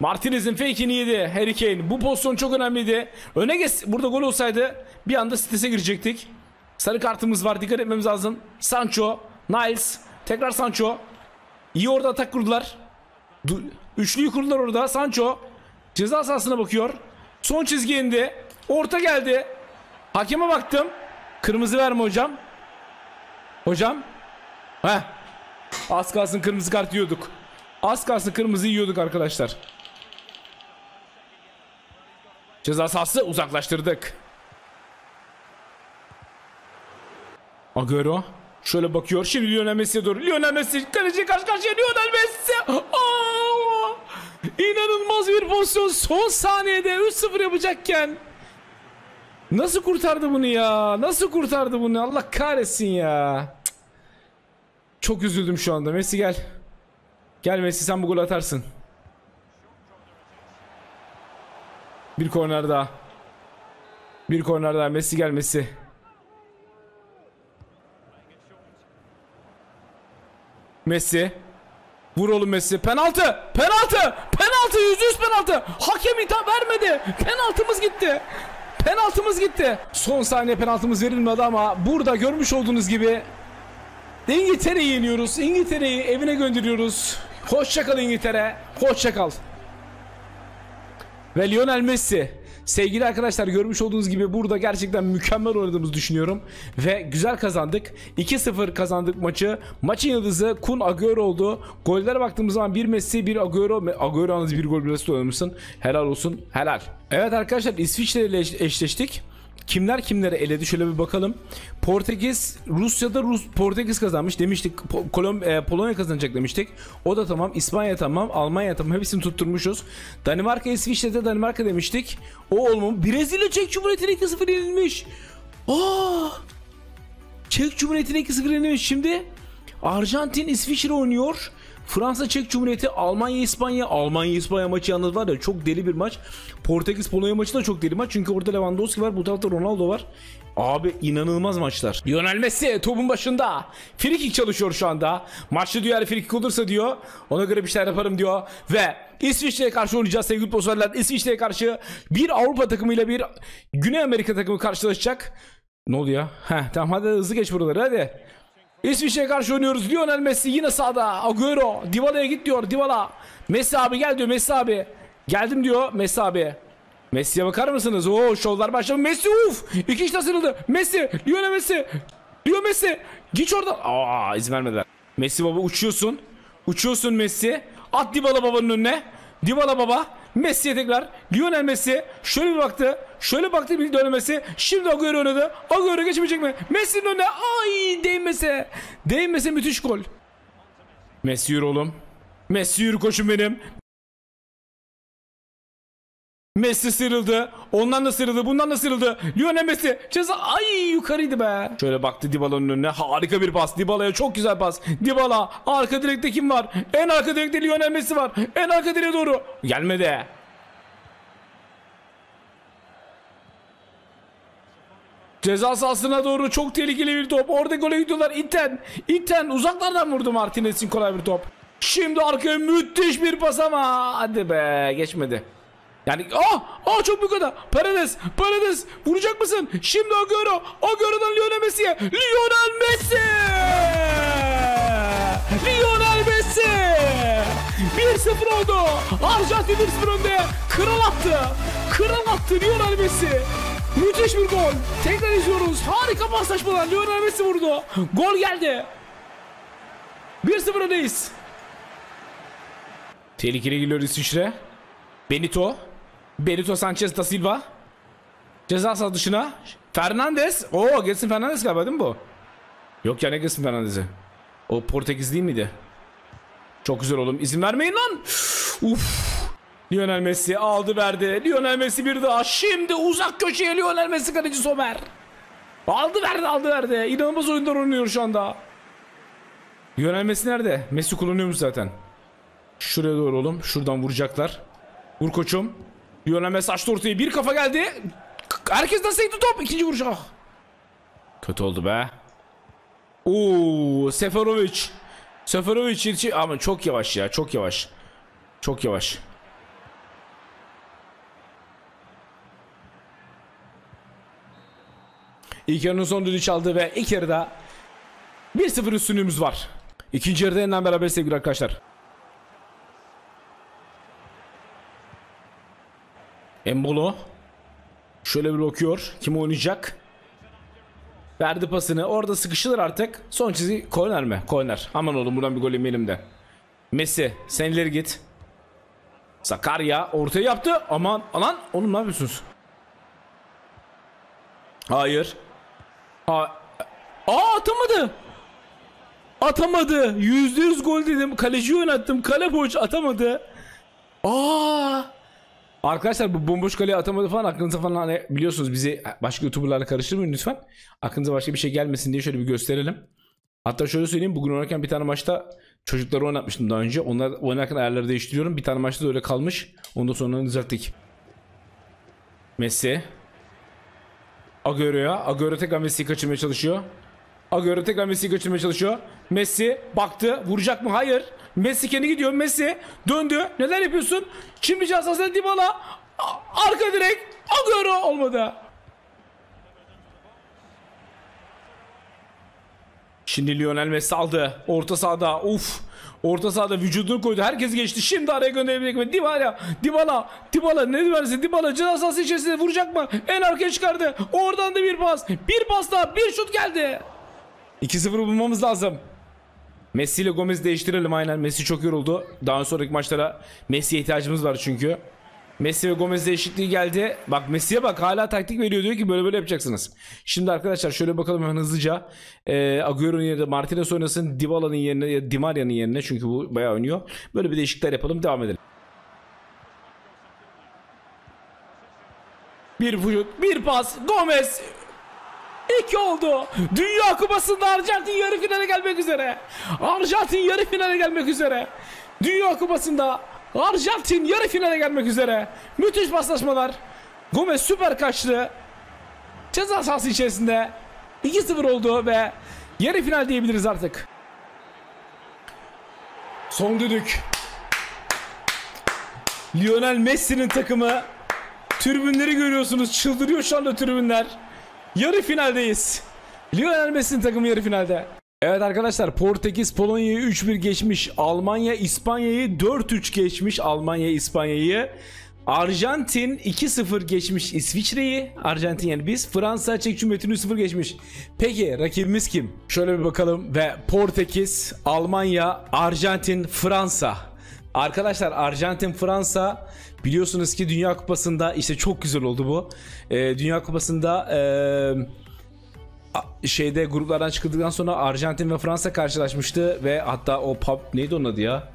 Martinez'in fake'ini yedi Harry Kane. Bu pozisyon çok önemliydi. Öne geç. Burada gol olsaydı bir anda strese girecektik. Sarı kartımız var. Dikkat etmemiz lazım. Sancho. Niles. Tekrar Sancho. İyi orada atak kurdular. Du Üçlüyü kurdular orada. Sancho ceza sahasına bakıyor. Son çizgi indi. Orta geldi. Hakeme baktım. Kırmızı verme hocam. Hocam. Heh. Az kalsın kırmızı kart yiyorduk. Az kalsın kırmızı yiyorduk arkadaşlar. Ceza sahası uzaklaştırdık. Agüero. Şöyle bakıyor. Şimdi Lionel Messi'ye doğru. Lionel Messi kaleci karşı karşıya Lionel Messi. Aa! İnanılmaz bir pozisyon. Son saniyede 3-0 yapacakken. Nasıl kurtardı bunu ya? Nasıl kurtardı bunu? Allah kahretsin ya. Çok üzüldüm şu anda. Messi gel. Gel Messi sen bu gol atarsın. Bir korner daha. Bir korner daha. Messi gel Messi. Messi. Vur oğlum Messi. Penaltı. Penaltı. Penaltı. Yüzde yüz penaltı. Hakem hitap vermedi. Penaltımız gitti. Penaltımız gitti. Son saniye penaltımız verilmedi ama burada görmüş olduğunuz gibi İngiltere'yi yeniyoruz. İngiltere'yi evine gönderiyoruz. Hoşçakal İngiltere. Hoşçakal. Ve Lionel Messi Sevgili arkadaşlar görmüş olduğunuz gibi burada gerçekten mükemmel oynadığımızı düşünüyorum. Ve güzel kazandık. 2-0 kazandık maçı. Maçın yıldızı Kun Agüero oldu. Gollere baktığımız zaman bir Messi bir Agüero. Agüero yalnız bir gol birası oynamışsın. Helal olsun. Helal. Evet arkadaşlar İsviçre ile eş- eşleştik. Kimler kimlere eledi şöyle bir bakalım. Portekiz, Rusya'da Rus Portekiz kazanmış demiştik. Po- Kolom, e, Polonya kazanacak demiştik. O da tamam. İspanya tamam. Almanya tamam. Hepsini tutturmuşuz. Danimarka, İsviçre'de Danimarka demiştik. O olmam. Brezilya Çek Cumhuriyeti'ne 2-0 yenilmiş. Aa! Çek Cumhuriyeti'ne 2-0 yenilmiş. Şimdi Arjantin İsviçre oynuyor. Fransa Çek Cumhuriyeti, Almanya İspanya, Almanya İspanya maçı yalnız var ya çok deli bir maç. Portekiz Polonya maçı da çok deli maç çünkü orada Lewandowski var, bu tarafta Ronaldo var. Abi inanılmaz maçlar. Lionel Messi topun başında. Frikik çalışıyor şu anda. Maçta diyor eğer frikik olursa diyor. Ona göre bir şeyler yaparım diyor. Ve İsviçre'ye karşı oynayacağız sevgili pozörler. İsviçre'ye karşı bir Avrupa takımıyla bir Güney Amerika takımı karşılaşacak. Ne oluyor? Heh tamam hadi hızlı geç buraları hadi. İsviçre'ye karşı oynuyoruz. Lionel Messi yine sağda. Agüero. Dybala'ya git diyor. Dybala. Messi abi gel diyor. Messi abi. Geldim diyor Messi abi. Messi'ye bakar mısınız? Oo şovlar başladı. Messi uf. İki kişi ısırıldı. Messi. Lionel Messi. Lionel Messi. Git oradan. Aa izin vermediler. Messi baba uçuyorsun. Uçuyorsun Messi. At Dybala babanın önüne. Dybala baba. Messi'ye tekrar. Lionel Messi. Şöyle bir baktı. Şöyle baktı bir Messi. Şimdi Agüero oynadı. Agüero geçmeyecek mi? Messi'nin önüne. Ay değmese. Değmese müthiş gol. Messi yürü oğlum. Messi yürü koşun benim. Messi sıyrıldı. Ondan da sıyrıldı. Bundan da sıyrıldı. Lionel Messi. Ceza. Ay yukarıydı be. Şöyle baktı Dybala'nın önüne. Harika bir pas. Dybala'ya çok güzel pas. Dybala. Arka direkte kim var? En arka direkte Lionel Messi var. En arka direğe doğru. Gelmedi. Ceza sahasına doğru çok tehlikeli bir top. Orada gole gidiyorlar. İten. İten. Uzaklardan vurdu Martinez'in kolay bir top. Şimdi arkaya müthiş bir pas ama. Hadi be. Geçmedi. Yani ah ah çok büyük hata. Paredes Paredes vuracak mısın? Şimdi Agüero Agüero'dan Lionel Messi'ye Lionel Messi Lionel Messi 1-0 oldu. Arjantin 1-0 önde. Kral attı. Kral attı Lionel Messi. Müthiş bir gol. Tekrar izliyoruz. Harika paslaşmalar. Lionel Messi vurdu. Gol geldi. 1-0 öndeyiz. Tehlikeli geliyor İsviçre. Benito. Benito Sanchez da Silva. Ceza sahası dışına. Fernandez. Oo Gelsin Fernandez galiba değil mi bu? Yok ya ne Gelsin Fernandez'i? O Portekiz değil miydi? Çok güzel oğlum. İzin vermeyin lan. Uf. Lionel Messi aldı verdi. Lionel Messi bir daha. Şimdi uzak köşeye Lionel Messi kaleci Somer. Aldı verdi aldı verdi. İnanılmaz oyunlar oynuyor şu anda. Lionel Messi nerede? Messi kullanıyormuş zaten. Şuraya doğru oğlum. Şuradan vuracaklar. Vur koçum. Lionel Messi açtı ortayı. Bir kafa geldi. Herkes nasıl sekti top. İkinci vuruş. Ah. Kötü oldu be. Oo, Seferovic. Seferovic ama çok yavaş ya. Çok yavaş. Çok yavaş. İlk yarının son düdüğü çaldı ve ilk yarıda 1-0 üstünlüğümüz var. İkinci yarıda yeniden beraber sevgili arkadaşlar. Embolo. Şöyle bir okuyor. Kim oynayacak? Verdi pasını. Orada sıkışılır artık. Son çizgi korner mi? Korner. Aman oğlum buradan bir gol yemeyelim de. Messi sen ileri git. Sakarya ortaya yaptı. Aman alan oğlum ne yapıyorsunuz? Hayır. Aa, Aa atamadı. Atamadı. Yüzde yüz gol dedim. Kaleci oynattım. Kale boş atamadı. Aa. Arkadaşlar bu bomboş kaleye atamadı falan aklınıza falan hani biliyorsunuz bizi başka youtuberlarla karıştırmayın lütfen. Aklınıza başka bir şey gelmesin diye şöyle bir gösterelim. Hatta şöyle söyleyeyim bugün oynarken bir tane maçta çocukları oynatmıştım daha önce. Onlar oynarken ayarları değiştiriyorum. Bir tane maçta da öyle kalmış. Ondan sonra düzelttik. Messi. Agüero'ya. Agüero tekrar Messi'yi kaçırmaya çalışıyor. Agüero tekrar Messi'yi kaçırmaya çalışıyor. Messi baktı. Vuracak mı? Hayır. Messi kendi gidiyor. Messi döndü. Neler yapıyorsun? Şimdi cihazasında Dybala. Arka direk. Agüero olmadı. Şimdi Lionel Messi aldı. Orta sahada. Uf. Orta sahada vücudunu koydu. Herkes geçti. Şimdi araya gönderebilecek mi? Dybala. Dybala. Dybala. Ne diyorsun? Dybala ceza sahası içerisinde vuracak mı? En arkaya çıkardı. Oradan da bir pas. Bir pas daha. Bir şut geldi. 2-0 bulmamız lazım. Messi ile Gomez değiştirelim aynen. Messi çok yoruldu. Daha sonraki maçlara Messi'ye ihtiyacımız var çünkü. Messi ve Gomez değişikliği geldi. Bak Messi'ye bak hala taktik veriyor diyor ki böyle böyle yapacaksınız. Şimdi arkadaşlar şöyle bakalım hemen hızlıca. Ee, Agüero'nun yerine Martinez oynasın. Dybala'nın yerine ya Di yerine çünkü bu bayağı oynuyor. Böyle bir değişiklikler yapalım devam edelim. Bir vücut, bir pas. Gomez İki oldu. Dünya Kupası'nda Arjantin yarı finale gelmek üzere. Arjantin yarı finale gelmek üzere. Dünya Kupası'nda Arjantin yarı finale gelmek üzere. Müthiş paslaşmalar. Gomez süper kaçtı. Ceza sahası içerisinde 2-0 oldu ve yarı final diyebiliriz artık. Son düdük. Lionel Messi'nin takımı Tribünleri görüyorsunuz. Çıldırıyor şu anda tribünler. Yarı finaldeyiz. Lionel Messi'nin takımı yarı finalde. Evet arkadaşlar Portekiz Polonya'yı 3-1 geçmiş. Almanya İspanya'yı 4-3 geçmiş. Almanya İspanya'yı. Arjantin 2-0 geçmiş İsviçre'yi. Arjantin yani biz. Fransa Çek Cumhuriyeti'ni 3-0 geçmiş. Peki rakibimiz kim? Şöyle bir bakalım ve Portekiz, Almanya, Arjantin, Fransa. Arkadaşlar Arjantin Fransa biliyorsunuz ki Dünya Kupası'nda işte çok güzel oldu bu. Ee, Dünya Kupası'nda eee, a- şeyde gruplardan çıkıldıktan sonra Arjantin ve Fransa karşılaşmıştı ve hatta o pub neydi onun adı ya?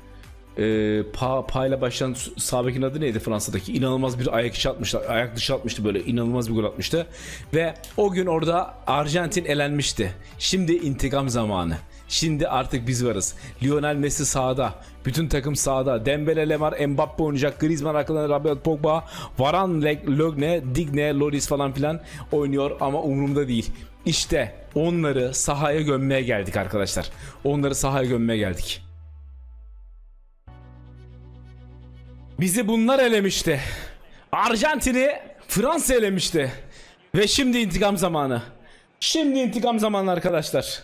Ee, pa, pa ile başlayan sağ bekin adı neydi Fransa'daki? İnanılmaz bir ayak içi atmıştı. Ayak dışı atmıştı böyle. inanılmaz bir gol atmıştı. Ve o gün orada Arjantin elenmişti. Şimdi intikam zamanı. Şimdi artık biz varız. Lionel Messi sağda. Bütün takım sağda. Dembele, Lemar, Mbappe oynayacak. Griezmann arkadan Rabiot, Pogba, Varane, Le- Logne, Digne, Loris falan filan oynuyor ama umurumda değil. İşte onları sahaya gömmeye geldik arkadaşlar. Onları sahaya gömmeye geldik. Bizi bunlar elemişti. Arjantin'i Fransa elemişti. Ve şimdi intikam zamanı. Şimdi intikam zamanı arkadaşlar.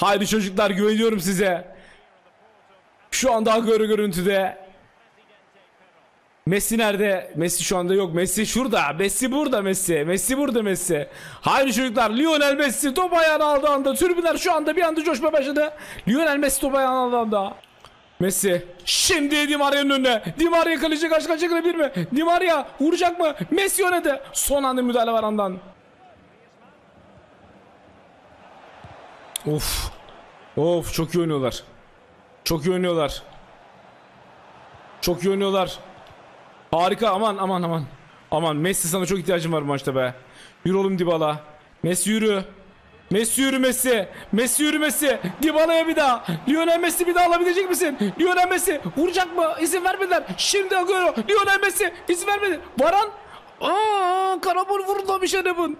Haydi çocuklar güveniyorum size. Şu anda Agüero görüntüde. Messi nerede? Messi şu anda yok. Messi şurada. Messi burada Messi. Messi burada Messi. Haydi çocuklar. Lionel Messi top ayağına aldığı anda. Tribünler şu anda bir anda coşmaya başladı. Lionel Messi top ayağına aldığı anda. Messi. Şimdi Di Maria'nın önüne. Di Maria kaleci karşı karşıya kalabilir mi? Di Maria vuracak mı? Messi oynadı. Son anda müdahale var andan. Of. Of çok iyi oynuyorlar. Çok iyi oynuyorlar. Çok iyi oynuyorlar. Harika aman aman aman. Aman Messi sana çok ihtiyacım var bu maçta be. Yürü oğlum Dybala. Messi yürü. Messi yürü Messi. Messi yürü Messi. Dybala'ya bir daha. Lionel Messi bir daha alabilecek misin? Lionel Messi vuracak mı? İzin vermediler. Şimdi Agüero. Lionel Messi izin vermedi. Varan. Aa, karabol vurulamış adamın.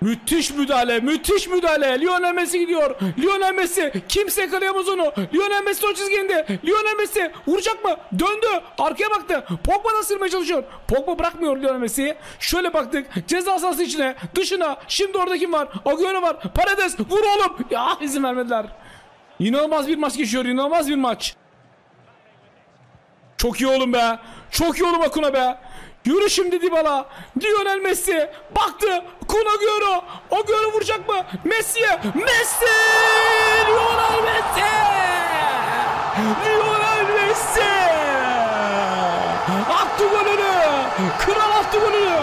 Müthiş müdahale, müthiş müdahale. Lionel Messi gidiyor. Lionel Messi kimse yakalayamaz onu. Lionel Messi o çizginde. Lionel Messi vuracak mı? Döndü. Arkaya baktı. Pogba da sırmaya çalışıyor. Pogba bırakmıyor Lionel Messi'yi. Şöyle baktık. Ceza sahası içine, dışına. Şimdi orada kim var? Agüero var. Paredes vur oğlum. Ya izin vermediler. İnanılmaz bir maç geçiyor. İnanılmaz bir maç. Çok iyi oğlum be. Çok iyi oğlum Akuna be. Yürü şimdi Dybala. Lionel Messi. Baktı. Kun Agüero. Agüero vuracak mı? Messi'ye. Messi! Lionel Messi! Lionel Messi! Attı golünü. Kral attı golünü.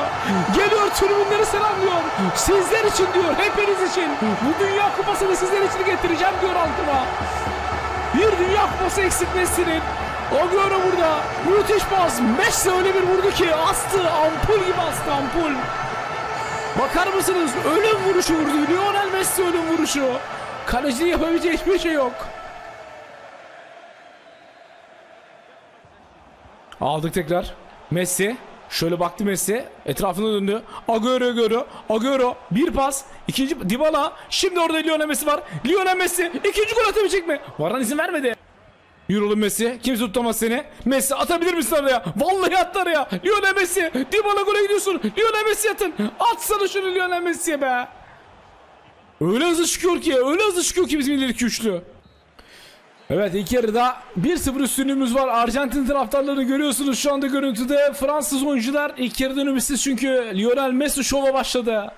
Geliyor tribünleri selamlıyor. Sizler için diyor. Hepiniz için. Bu dünya kupasını sizler için getireceğim diyor altıma. Bir dünya kupası eksik Messi'nin. Agüero burada. Müthiş pas. Messi öyle bir vurdu ki astı. Ampul gibi astı ampul. Bakar mısınız? Ölüm vuruşu vurdu. Lionel Messi ölüm vuruşu. Kalecinin yapabileceği hiçbir şey yok. Aldık tekrar. Messi. Şöyle baktı Messi. Etrafına döndü. Agüero Agüero. Agüero. Bir pas. ikinci Dybala. Şimdi orada Lionel Messi var. Lionel Messi. ikinci gol atabilecek mi? Varan izin vermedi. Yürü oğlum Messi. Kimse tutamaz seni. Messi atabilir misin araya? Vallahi attı araya. Lionel Messi. Dybala gole gidiyorsun. Lionel Messi atın. Atsana şunu Lionel Messi'ye be. Öyle hızlı çıkıyor ki, öyle hızlı çıkıyor ki bizim ileriki üçlü. Evet ilk yarıda 1-0 üstünlüğümüz var. Arjantin taraftarlarını görüyorsunuz şu anda görüntüde. Fransız oyuncular ilk yarıdan ümitsiz çünkü Lionel Messi şova başladı.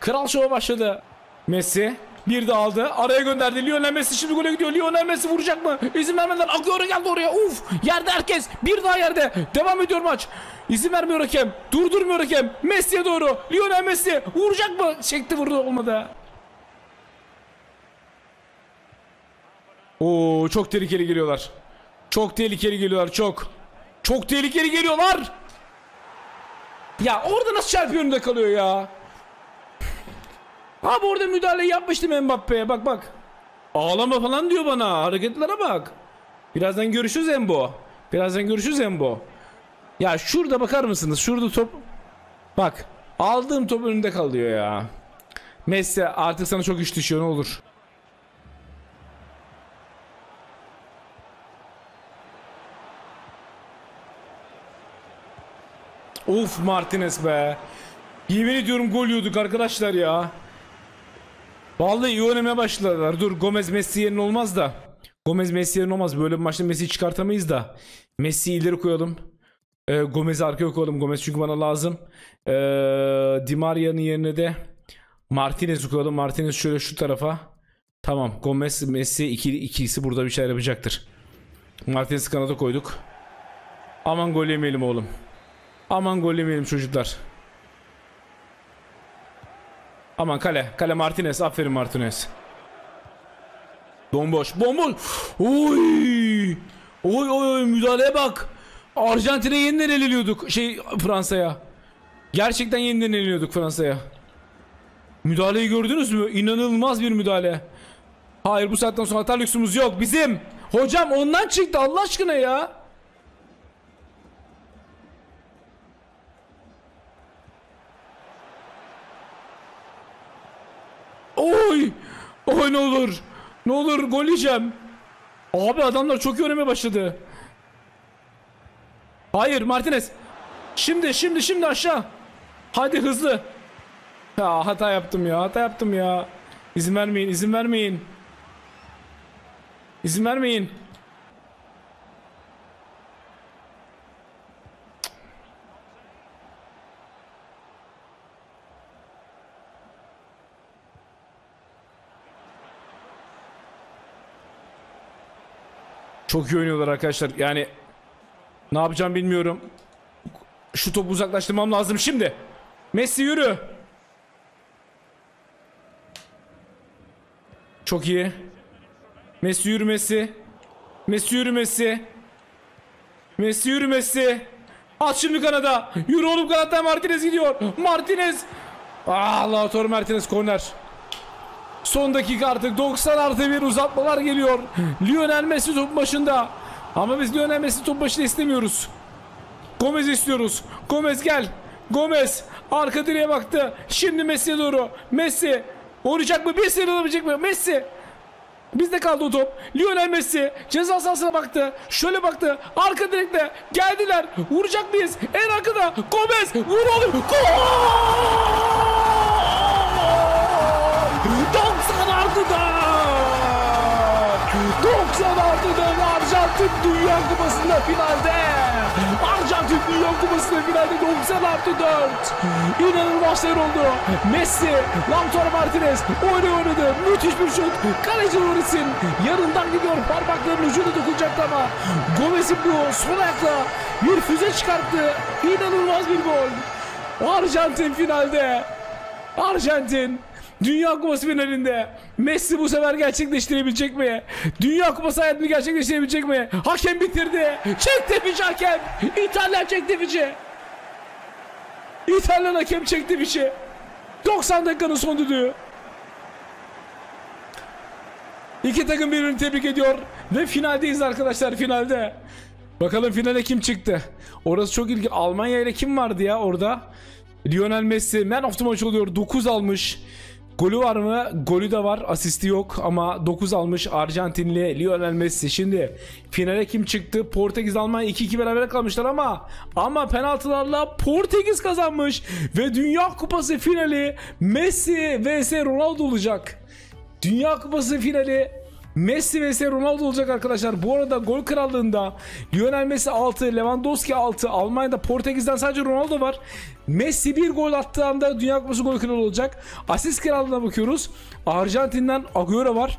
Kral şova başladı. Messi bir de aldı. Araya gönderdi. Lionel Messi şimdi gole gidiyor. Lionel Messi vuracak mı? İzin vermeden Agüero geldi oraya. Uf! Yerde herkes. Bir daha yerde. Devam ediyor maç. İzin vermiyor hakem. Durdurmuyor hakem. Messi'ye doğru. Lionel Messi vuracak mı? Çekti vurdu olmadı. Oo çok tehlikeli geliyorlar. Çok tehlikeli geliyorlar çok. Çok tehlikeli geliyorlar. Ya orada nasıl çarpıyor önünde kalıyor ya. Abi orada müdahale yapmıştım Mbappe'ye bak bak. Ağlama falan diyor bana. Hareketlere bak. Birazdan görüşürüz Embo. Birazdan görüşürüz Embo. Ya şurada bakar mısınız? Şurada top. Bak. Aldığım top önünde kalıyor ya. Messi artık sana çok iş düşüyor ne olur. Of Martinez be. Yemin ediyorum gol yiyorduk arkadaşlar ya. Vallahi iyi oynamaya başladılar. Dur Gomez Messi yerine olmaz da. Gomez Messi yerine olmaz. Böyle bir maçta Messi'yi çıkartamayız da. Messi'yi ileri koyalım. Ee, Gomez'i arkaya koyalım. Gomez çünkü bana lazım. Ee, Di Maria'nın yerine de Martinez'i koyalım. Martinez şöyle şu tarafa. Tamam. Gomez Messi ikili, ikilisi burada bir şeyler yapacaktır. Martinez'i kanada koyduk. Aman gol yemeyelim oğlum. Aman gol yemeyelim çocuklar. Aman kale. Kale Martinez. Aferin Martinez. Bomboş. Bomboş. Oy. Oy oy oy müdahaleye bak. Arjantin'e yeniden eliliyorduk. Şey Fransa'ya. Gerçekten yeniden eliliyorduk Fransa'ya. Müdahaleyi gördünüz mü? İnanılmaz bir müdahale. Hayır bu saatten sonra hata lüksümüz yok. Bizim. Hocam ondan çıktı Allah aşkına ya. Oy! Oy ne olur. Ne olur gol yiyeceğim. Abi adamlar çok oynamaya başladı. Hayır Martinez. Şimdi şimdi şimdi aşağı. Hadi hızlı. Ya hata yaptım ya hata yaptım ya. İzin vermeyin izin vermeyin. İzin vermeyin. Çok iyi oynuyorlar arkadaşlar. Yani ne yapacağım bilmiyorum. Şu topu uzaklaştırmam lazım şimdi. Messi yürü. Çok iyi. Messi yürü Messi. Messi yürü Messi. Messi yürü Messi. At şimdi kanada. Yürü oğlum kanattan Martinez gidiyor. Martinez. Ah Lautaro Martinez korner. Son dakika artık 90 artı bir uzatmalar geliyor. Lionel Messi top başında. Ama biz Lionel Messi top başında istemiyoruz. Gomez istiyoruz. Gomez gel. Gomez arka direğe baktı. Şimdi Messi'ye doğru. Messi oynayacak mı? Messi alabilecek mi? Messi. Bizde kaldı o top. Lionel Messi ceza sahasına baktı. Şöyle baktı. Arka direkte geldiler. Vuracak mıyız? En arkada Gomez. Vur. Gol! 90 artıda Arjantin Dünya Kupası'nda finalde. Arjantin Dünya Kupası'nda finalde 90 artı 4. İnanılmaz şeyler oldu. Messi, Lautaro Martinez oyunu oynadı. Müthiş bir şut. Kaleci Loris'in yanından gidiyor. Parmaklarının ucuna dokunacaktı ama Gomez'in bu sol ayakla bir füze çıkarttı. İnanılmaz bir gol. Arjantin finalde. Arjantin Dünya Kupası finalinde Messi bu sefer gerçekleştirebilecek mi? Dünya Kupası hayatını gerçekleştirebilecek mi? Hakem bitirdi. Çekti fişi hakem. İtalyan çekti fişi. İtalyan hakem çekti fişi. 90 dakikanın son düdüğü. İki takım birbirini tebrik ediyor. Ve finaldeyiz arkadaşlar finalde. Bakalım finale kim çıktı? Orası çok ilginç. Almanya ile kim vardı ya orada? Lionel Messi Man of the Match oluyor. 9 almış. Golü var mı? Golü de var. Asisti yok ama 9 almış Arjantinli Lionel Messi. Şimdi finale kim çıktı? Portekiz Almanya 2-2 beraber kalmışlar ama ama penaltılarla Portekiz kazanmış ve Dünya Kupası finali Messi vs Ronaldo olacak. Dünya Kupası finali Messi vs Ronaldo olacak arkadaşlar. Bu arada gol krallığında Lionel Messi 6, Lewandowski 6, Almanya'da Portekiz'den sadece Ronaldo var. Messi bir gol attığı anda Dünya Kupası gol kralı olacak. Asist krallığına bakıyoruz. Arjantin'den Agüero var.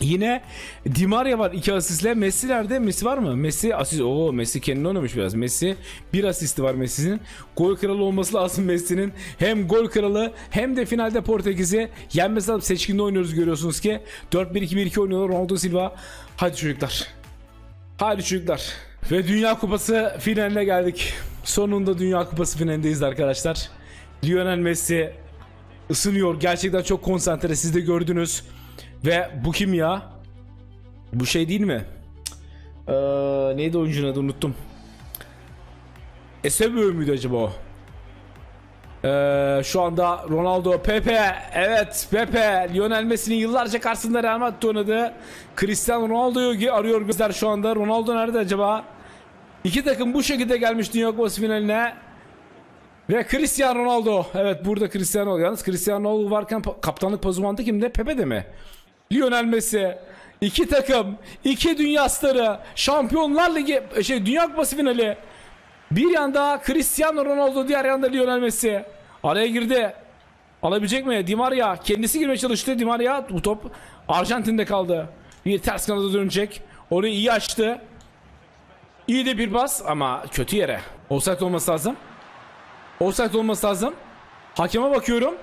Yine Di Maria var iki asistle. Messi nerede? Messi var mı? Messi asist. Oo Messi kendini oynamış biraz. Messi bir asisti var Messi'nin. Gol kralı olması lazım Messi'nin. Hem gol kralı hem de finalde Portekiz'i yenmesi lazım. Seçkinde oynuyoruz görüyorsunuz ki. 4-1-2-1-2 oynuyorlar Ronaldo Silva. Hadi çocuklar. Hadi çocuklar. Ve Dünya Kupası finaline geldik. Sonunda Dünya Kupası finalindeyiz arkadaşlar. Lionel Messi ısınıyor. Gerçekten çok konsantre. Siz de gördünüz. Ve bu kim ya? Bu şey değil mi? Ee, neydi oyuncunun adı unuttum. Eusebio muydu acaba o? Ee, şu anda Ronaldo, Pepe, evet Pepe, Lionel Messi'nin yıllarca karşısında Real Madrid oynadı. Cristiano Ronaldo'yu arıyor gözler şu anda. Ronaldo nerede acaba? İki takım bu şekilde gelmiş Dünya Kupası finaline. Ve Cristiano Ronaldo. Evet burada Cristiano Ronaldo. Yalnız Cristiano Ronaldo varken kaptanlık pazumandı kimde? Pepe de mi? Lionel Messi. İki takım, iki dünya starı, Şampiyonlar Ligi, şey Dünya Kupası finali. Bir yanda Cristiano Ronaldo, diğer yanda Lionel Messi. Araya girdi. Alabilecek mi? Di Maria kendisi girmeye çalıştı. Di Maria bu top Arjantin'de kaldı. Bir ters kanada dönecek. Orayı iyi açtı. İyi de bir bas ama kötü yere. Offside olması lazım. Offside olması lazım. Hakeme bakıyorum.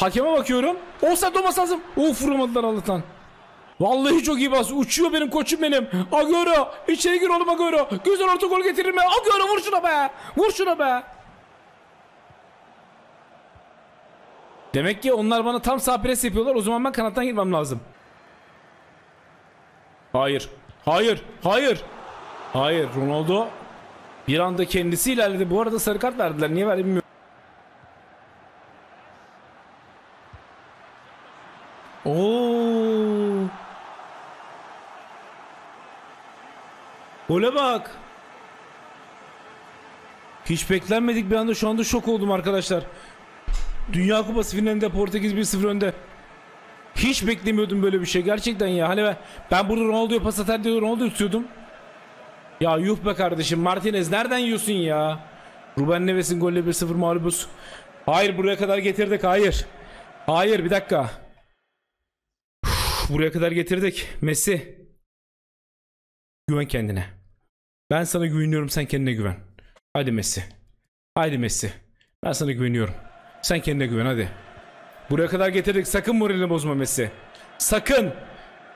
Hakeme bakıyorum. Offside olması lazım. Uf vurmadılar Allah'tan. Vallahi çok iyi bas. Uçuyor benim koçum benim. Agüero. içeri gir oğlum Agüero. Güzel orta gol getirir mi? Agüero vur şuna be. Vur şuna be. Demek ki onlar bana tam sağ pres yapıyorlar. O zaman ben kanattan girmem lazım. Hayır. Hayır. Hayır. Hayır. Ronaldo bir anda kendisi ilerledi. Bu arada sarı kart verdiler. Niye verdi bilmiyorum. Oo. Gole bak. Hiç beklenmedik bir anda şu anda şok oldum arkadaşlar. Dünya Kupası finalinde Portekiz 1-0 önde. Hiç beklemiyordum böyle bir şey gerçekten ya. Hani ben, ben burada Ronaldo'ya pas atar diye Ronaldo tutuyordum. Ya yuh be kardeşim Martinez nereden yiyorsun ya? Ruben Neves'in golle 1-0 mağlubuz. Hayır buraya kadar getirdik hayır. Hayır bir dakika. Buraya kadar getirdik. Messi. Güven kendine. Ben sana güveniyorum sen kendine güven. Hadi Messi. Haydi Messi. Ben sana güveniyorum. Sen kendine güven hadi. Buraya kadar getirdik. Sakın moralini bozma Messi. Sakın.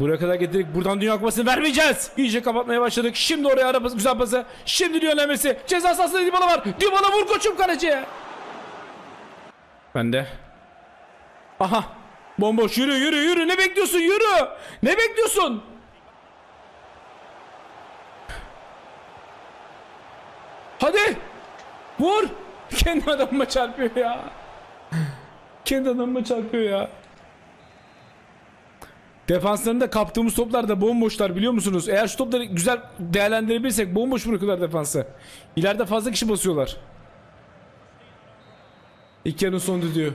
Buraya kadar getirdik. Buradan Dünya Kupası'nı vermeyeceğiz. İyice kapatmaya başladık. Şimdi oraya ara güzel pası. Şimdi Lionel Messi. Ceza sahasında Dybala var. Dybala vur koçum kaleciye. Ben de. Aha. Bomboş yürü yürü yürü. Ne bekliyorsun yürü. Ne bekliyorsun? Hadi. Vur. Kendi adamıma çarpıyor ya. Kendi adamıma çarpıyor ya. Defanslarında kaptığımız toplar da bomboşlar biliyor musunuz? Eğer şu topları güzel değerlendirebilirsek bomboş bırakıyorlar defansı. İleride fazla kişi basıyorlar. İlk yarının sonu diyor.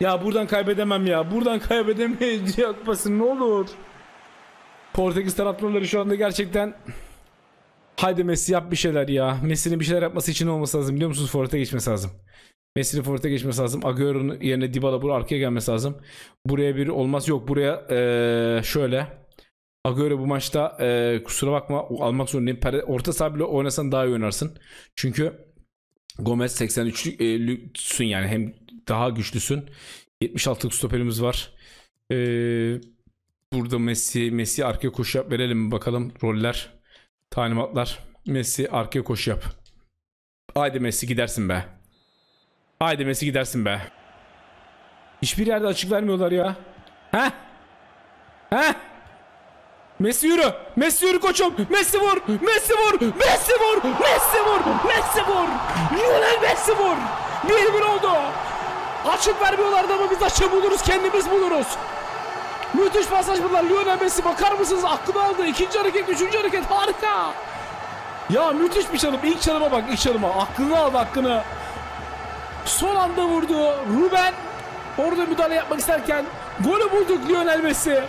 Ya buradan kaybedemem ya. Buradan kaybedemeyiz Dünya Kupası ne olur. Portekiz taraftarları şu anda gerçekten Haydi Messi yap bir şeyler ya. Messi'nin bir şeyler yapması için olması lazım biliyor musunuz? Forvet'e geçmesi lazım. Messi'nin forvete geçmesi lazım. Agüero'nun yerine Dybala buraya arkaya gelmesi lazım. Buraya bir olmaz. Yok buraya eee, şöyle. Agüero bu maçta eee, kusura bakma almak zorundayım. Orta saha bile oynasan daha iyi oynarsın. Çünkü Gomez 83'lüsün yani hem daha güçlüsün. 76'lık stoperimiz var. Eee, burada Messi Messi arkaya koşu yap verelim bakalım roller talimatlar. Messi arkaya koşu yap. Haydi Messi gidersin be. Haydi Messi gidersin be. Hiçbir yerde açık vermiyorlar ya. He? He? Messi yürü. Messi yürü koçum. Messi vur. Messi vur. Messi vur. Messi vur. Messi vur. Lionel Messi vur. 1-1 oldu. Açık vermiyorlardı ama biz açığı buluruz kendimiz buluruz. Müthiş pasaj bunlar. Lionel Messi bakar mısınız? Aklını aldı. İkinci hareket, üçüncü hareket. Harika. Ya müthiş bir çalım. İlk çalıma bak. ilk çalıma. Aklını aldı hakkını. Son anda vurdu. Ruben orada müdahale yapmak isterken golü bulduk Lionel Messi.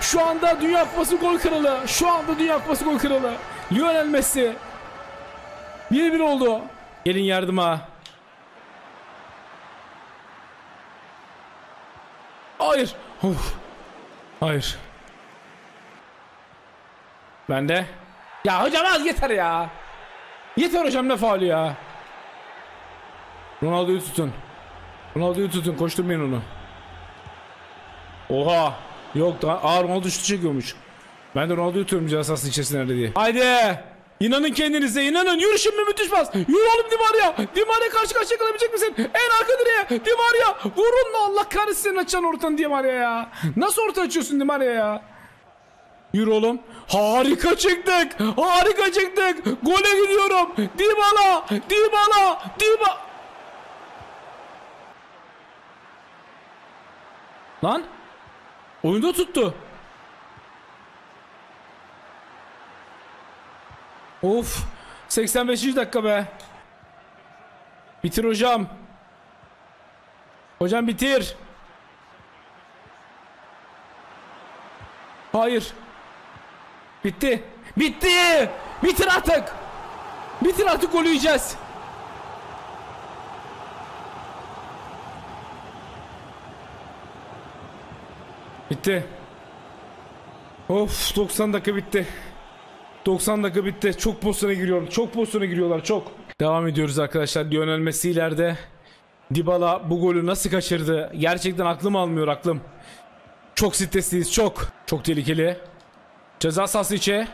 Şu anda Dünya Kupası gol kralı. Şu anda Dünya Kupası gol kralı. Lionel Messi. 1-1 oldu. Gelin yardıma. Hayır. Of. Hayır. Ben de. Ya hocam az yeter ya. Yeter hocam ne faali ya. Ronaldo'yu tutun. Ronaldo'yu tutun koşturmayın onu. Oha. Yok da Aa Ronaldo şutu çekiyormuş. Ben de Ronaldo'yu tutuyorum ceza sahası içerisinde diye. Haydi. İnanın kendinize inanın. Yürü şimdi müthiş pas. Yürü oğlum Di Maria. Di Maria karşı karşıya kalabilecek misin? En arka direğe. Di Maria. Vurun lan Allah kahretsin açan ortanı Di Maria ya. Nasıl orta açıyorsun Di Maria ya? Yürü oğlum. Harika çıktık. Harika çıktık. Gole gidiyorum. Dybala. Dybala. Dybala. Lan. Oyunda tuttu. Of. 85. dakika be. Bitir hocam. Hocam bitir. Hayır. Bitti. Bitti. Bitir artık. Bitir artık golü yiyeceğiz. Bitti. Of 90 dakika bitti. 90 dakika bitti. Çok pozisyona giriyorum. Çok pozisyona giriyorlar. Çok. Devam ediyoruz arkadaşlar. Lionel Messi ileride. Dybala bu golü nasıl kaçırdı? Gerçekten aklım almıyor aklım. Çok stresliyiz. Çok. Çok tehlikeli. Ceza sahası içe.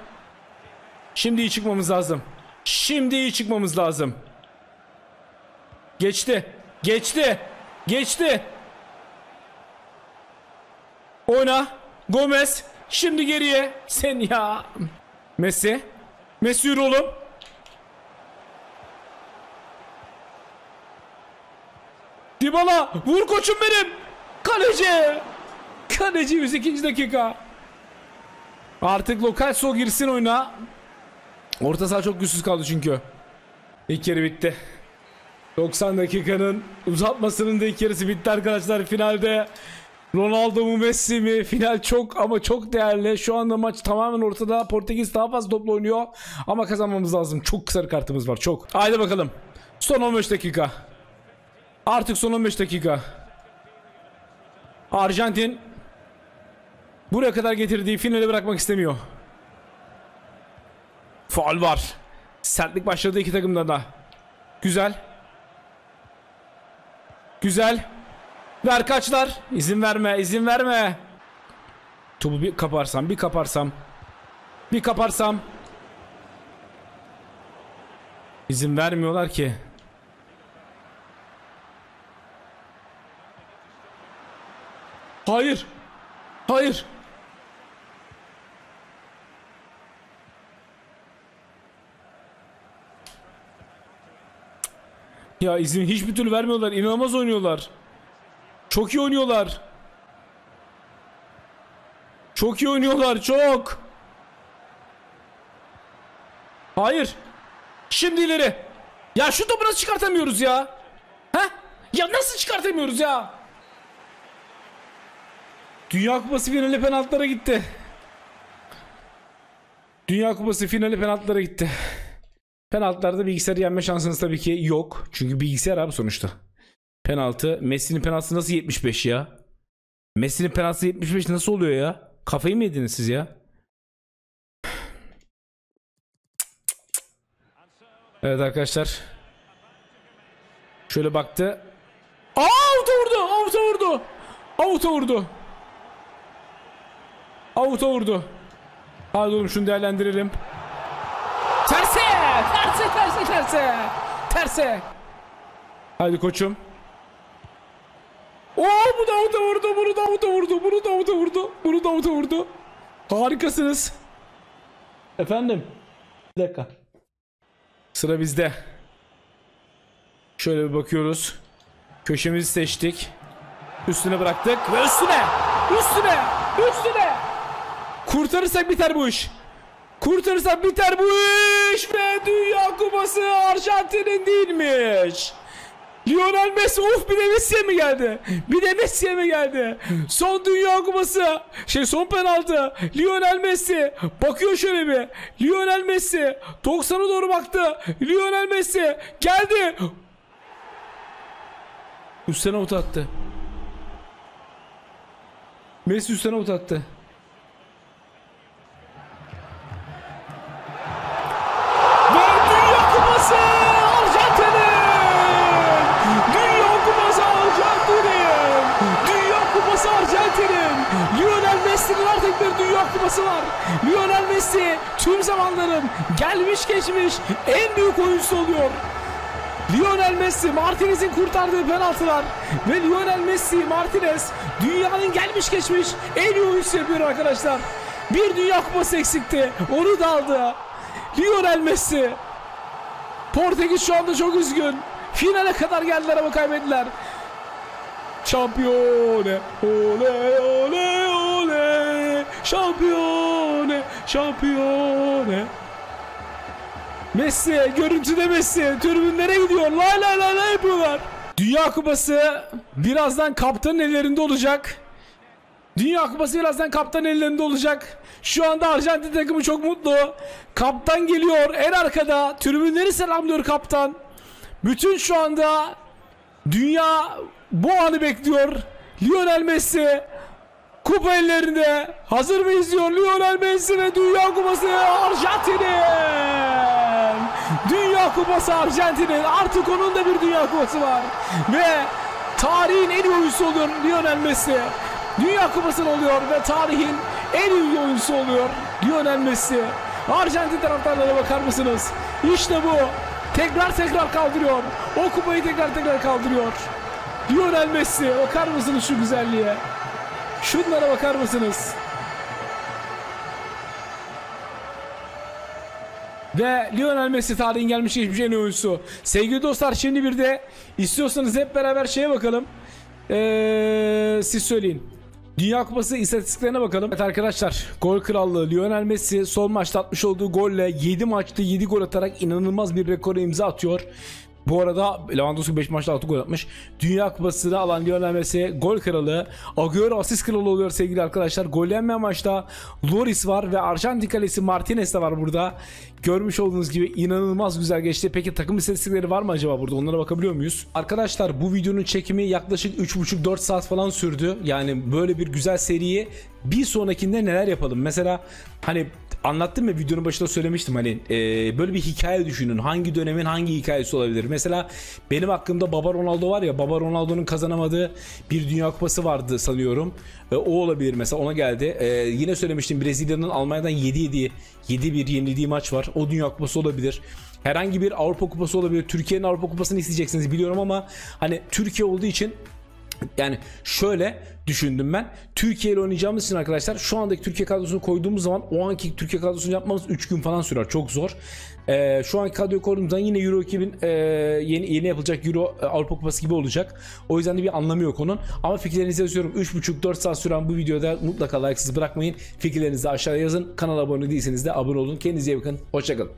Şimdi iyi çıkmamız lazım. Şimdi iyi çıkmamız lazım. Geçti. Geçti. Geçti. Oyna. Gomez. Şimdi geriye. Sen ya. Messi. Messi yürü oğlum. Dybala. Vur koçum benim. Kaleci. Kaleci 102. dakika. Artık lokal so girsin oyuna. Orta saha çok güçsüz kaldı çünkü. İlk yarı bitti. 90 dakikanın uzatmasının da ilk yarısı bitti arkadaşlar finalde. Ronaldo mu Messi mi? Final çok ama çok değerli. Şu anda maç tamamen ortada. Portekiz daha fazla topla oynuyor. Ama kazanmamız lazım. Çok sarı kartımız var. Çok. Haydi bakalım. Son 15 dakika. Artık son 15 dakika. Arjantin buraya kadar getirdiği finali bırakmak istemiyor. Faul var. Sertlik başladı iki takımda da. Güzel. Güzel. Ver kaçlar. İzin verme, izin verme. Topu bir kaparsam, bir kaparsam. Bir kaparsam. İzin vermiyorlar ki. Hayır. Hayır. Ya izin hiçbir türlü vermiyorlar. İnanılmaz oynuyorlar. Çok iyi oynuyorlar. Çok iyi oynuyorlar. Çok. Hayır. Şimdi ileri. Ya şu topu nasıl çıkartamıyoruz ya? He? Ya nasıl çıkartamıyoruz ya? Dünya Kupası finali penaltılara gitti. Dünya Kupası finali penaltılara gitti. Penaltılarda bilgisayarı yenme şansınız tabii ki yok. Çünkü bilgisayar abi sonuçta. Penaltı. Messi'nin penaltısı nasıl 75 ya? Messi'nin penaltısı 75 nasıl oluyor ya? Kafayı mı yediniz siz ya? Evet arkadaşlar. Şöyle baktı. Aa avuta vurdu. Avuta vurdu. Avuta vurdu. Avuta vurdu. Hadi oğlum şunu değerlendirelim. Terse! Terse terse terse! Terse! Hadi koçum. Oo bu da avuta vurdu, bunu da avuta vurdu, bunu da avuta vurdu, bunu da avuta vurdu. Harikasınız. Efendim? Bir dakika. Sıra bizde. Şöyle bir bakıyoruz. Köşemizi seçtik. Üstüne bıraktık ve üstüne! Üstüne! Üstüne! Kurtarırsak biter bu iş. Kurtarırsak biter bu iş ve Dünya Kupası Arjantin'in değilmiş. Lionel Messi uf bir de Messi'ye mi geldi? Bir de Messi'ye mi geldi? Son Dünya Kupası. Şey son penaltı. Lionel Messi. Bakıyor şöyle bir. Lionel Messi. 90'a doğru baktı. Lionel Messi. Geldi. Üstten avuta attı. Messi üstten avuta gelmiş geçmiş en büyük oyuncusu oluyor. Lionel Messi, Martinez'in kurtardığı penaltılar ve Lionel Messi, Martinez dünyanın gelmiş geçmiş en iyi oyuncusu yapıyor arkadaşlar. Bir Dünya Kupası eksikti. Onu da aldı. Lionel Messi. Portekiz şu anda çok üzgün. Finale kadar geldiler ama kaybettiler. Şampiyone, ole ole ole, şampiyone, şampiyone. Messi, görüntüde Messi, tribünlere gidiyor. La la la la yapıyorlar. Dünya Kupası birazdan kaptanın ellerinde olacak. Dünya Kupası birazdan kaptan ellerinde olacak. Şu anda Arjantin takımı çok mutlu. Kaptan geliyor en arkada. Tribünleri selamlıyor kaptan. Bütün şu anda dünya bu anı bekliyor. Lionel Messi kupa ellerinde. Hazır mıyız diyor Lionel Messi ve Dünya Kupası Arjantin'in. Dünya Kupası Arjantin'in. Artık onun da bir Dünya Kupası var. Ve tarihin en iyi oyuncusu oluyor Lionel Messi. Dünya Kupası'nı oluyor ve tarihin en iyi oyuncusu oluyor Lionel Messi. Arjantin taraftarlara bakar mısınız? İşte bu. Tekrar tekrar kaldırıyor. O kupayı tekrar tekrar kaldırıyor. Lionel Messi bakar mısınız şu güzelliğe? Şunlara bakar mısınız? Ve Lionel Messi tarihin gelmiş geçmiş en oyuncusu. Sevgili dostlar şimdi bir de istiyorsanız hep beraber şeye bakalım. Ee, siz söyleyin. Dünya Kupası istatistiklerine bakalım. Evet arkadaşlar gol krallığı Lionel Messi son maçta atmış olduğu golle 7 maçta 7 gol atarak inanılmaz bir rekora imza atıyor. Bu arada Lewandowski 5 maçta 6 gol atmış. Dünya Kupası'nı alan Lionel Messi gol kralı. Agüero asist kralı oluyor sevgili arkadaşlar. Gollenmeyen maçta Loris var ve Arjantin kalesi Martinez de var burada. Görmüş olduğunuz gibi inanılmaz güzel geçti. Peki takım istatistikleri var mı acaba burada? Onlara bakabiliyor muyuz? Arkadaşlar bu videonun çekimi yaklaşık 3,5-4 saat falan sürdü. Yani böyle bir güzel seriyi bir sonrakinde neler yapalım? Mesela hani anlattım ya videonun başında söylemiştim hani e, böyle bir hikaye düşünün. Hangi dönemin hangi hikayesi olabilir? Mesela benim hakkımda Baba Ronaldo var ya Baba Ronaldo'nun kazanamadığı bir Dünya Kupası vardı sanıyorum. E, o olabilir mesela ona geldi. E, yine söylemiştim Brezilya'nın Almanya'dan 7-7 7-1 yenildiği maç var. O Dünya Kupası olabilir. Herhangi bir Avrupa Kupası olabilir. Türkiye'nin Avrupa Kupası'nı isteyeceksiniz biliyorum ama hani Türkiye olduğu için yani şöyle düşündüm ben. Türkiye ile oynayacağımız için arkadaşlar şu andaki Türkiye kadrosunu koyduğumuz zaman o anki Türkiye kadrosunu yapmamız 3 gün falan sürer. Çok zor. Ee, şu anki kadroyu koyduğumuz zaman yine Euro 2000 e, yeni, yeni yapılacak Euro e, Avrupa Kupası gibi olacak. O yüzden de bir anlamı yok onun. Ama fikirlerinizi yazıyorum. 3,5-4 saat süren bu videoda mutlaka like'sız bırakmayın. Fikirlerinizi aşağıya yazın. Kanala abone değilseniz de abone olun. Kendinize iyi bakın. Hoşçakalın.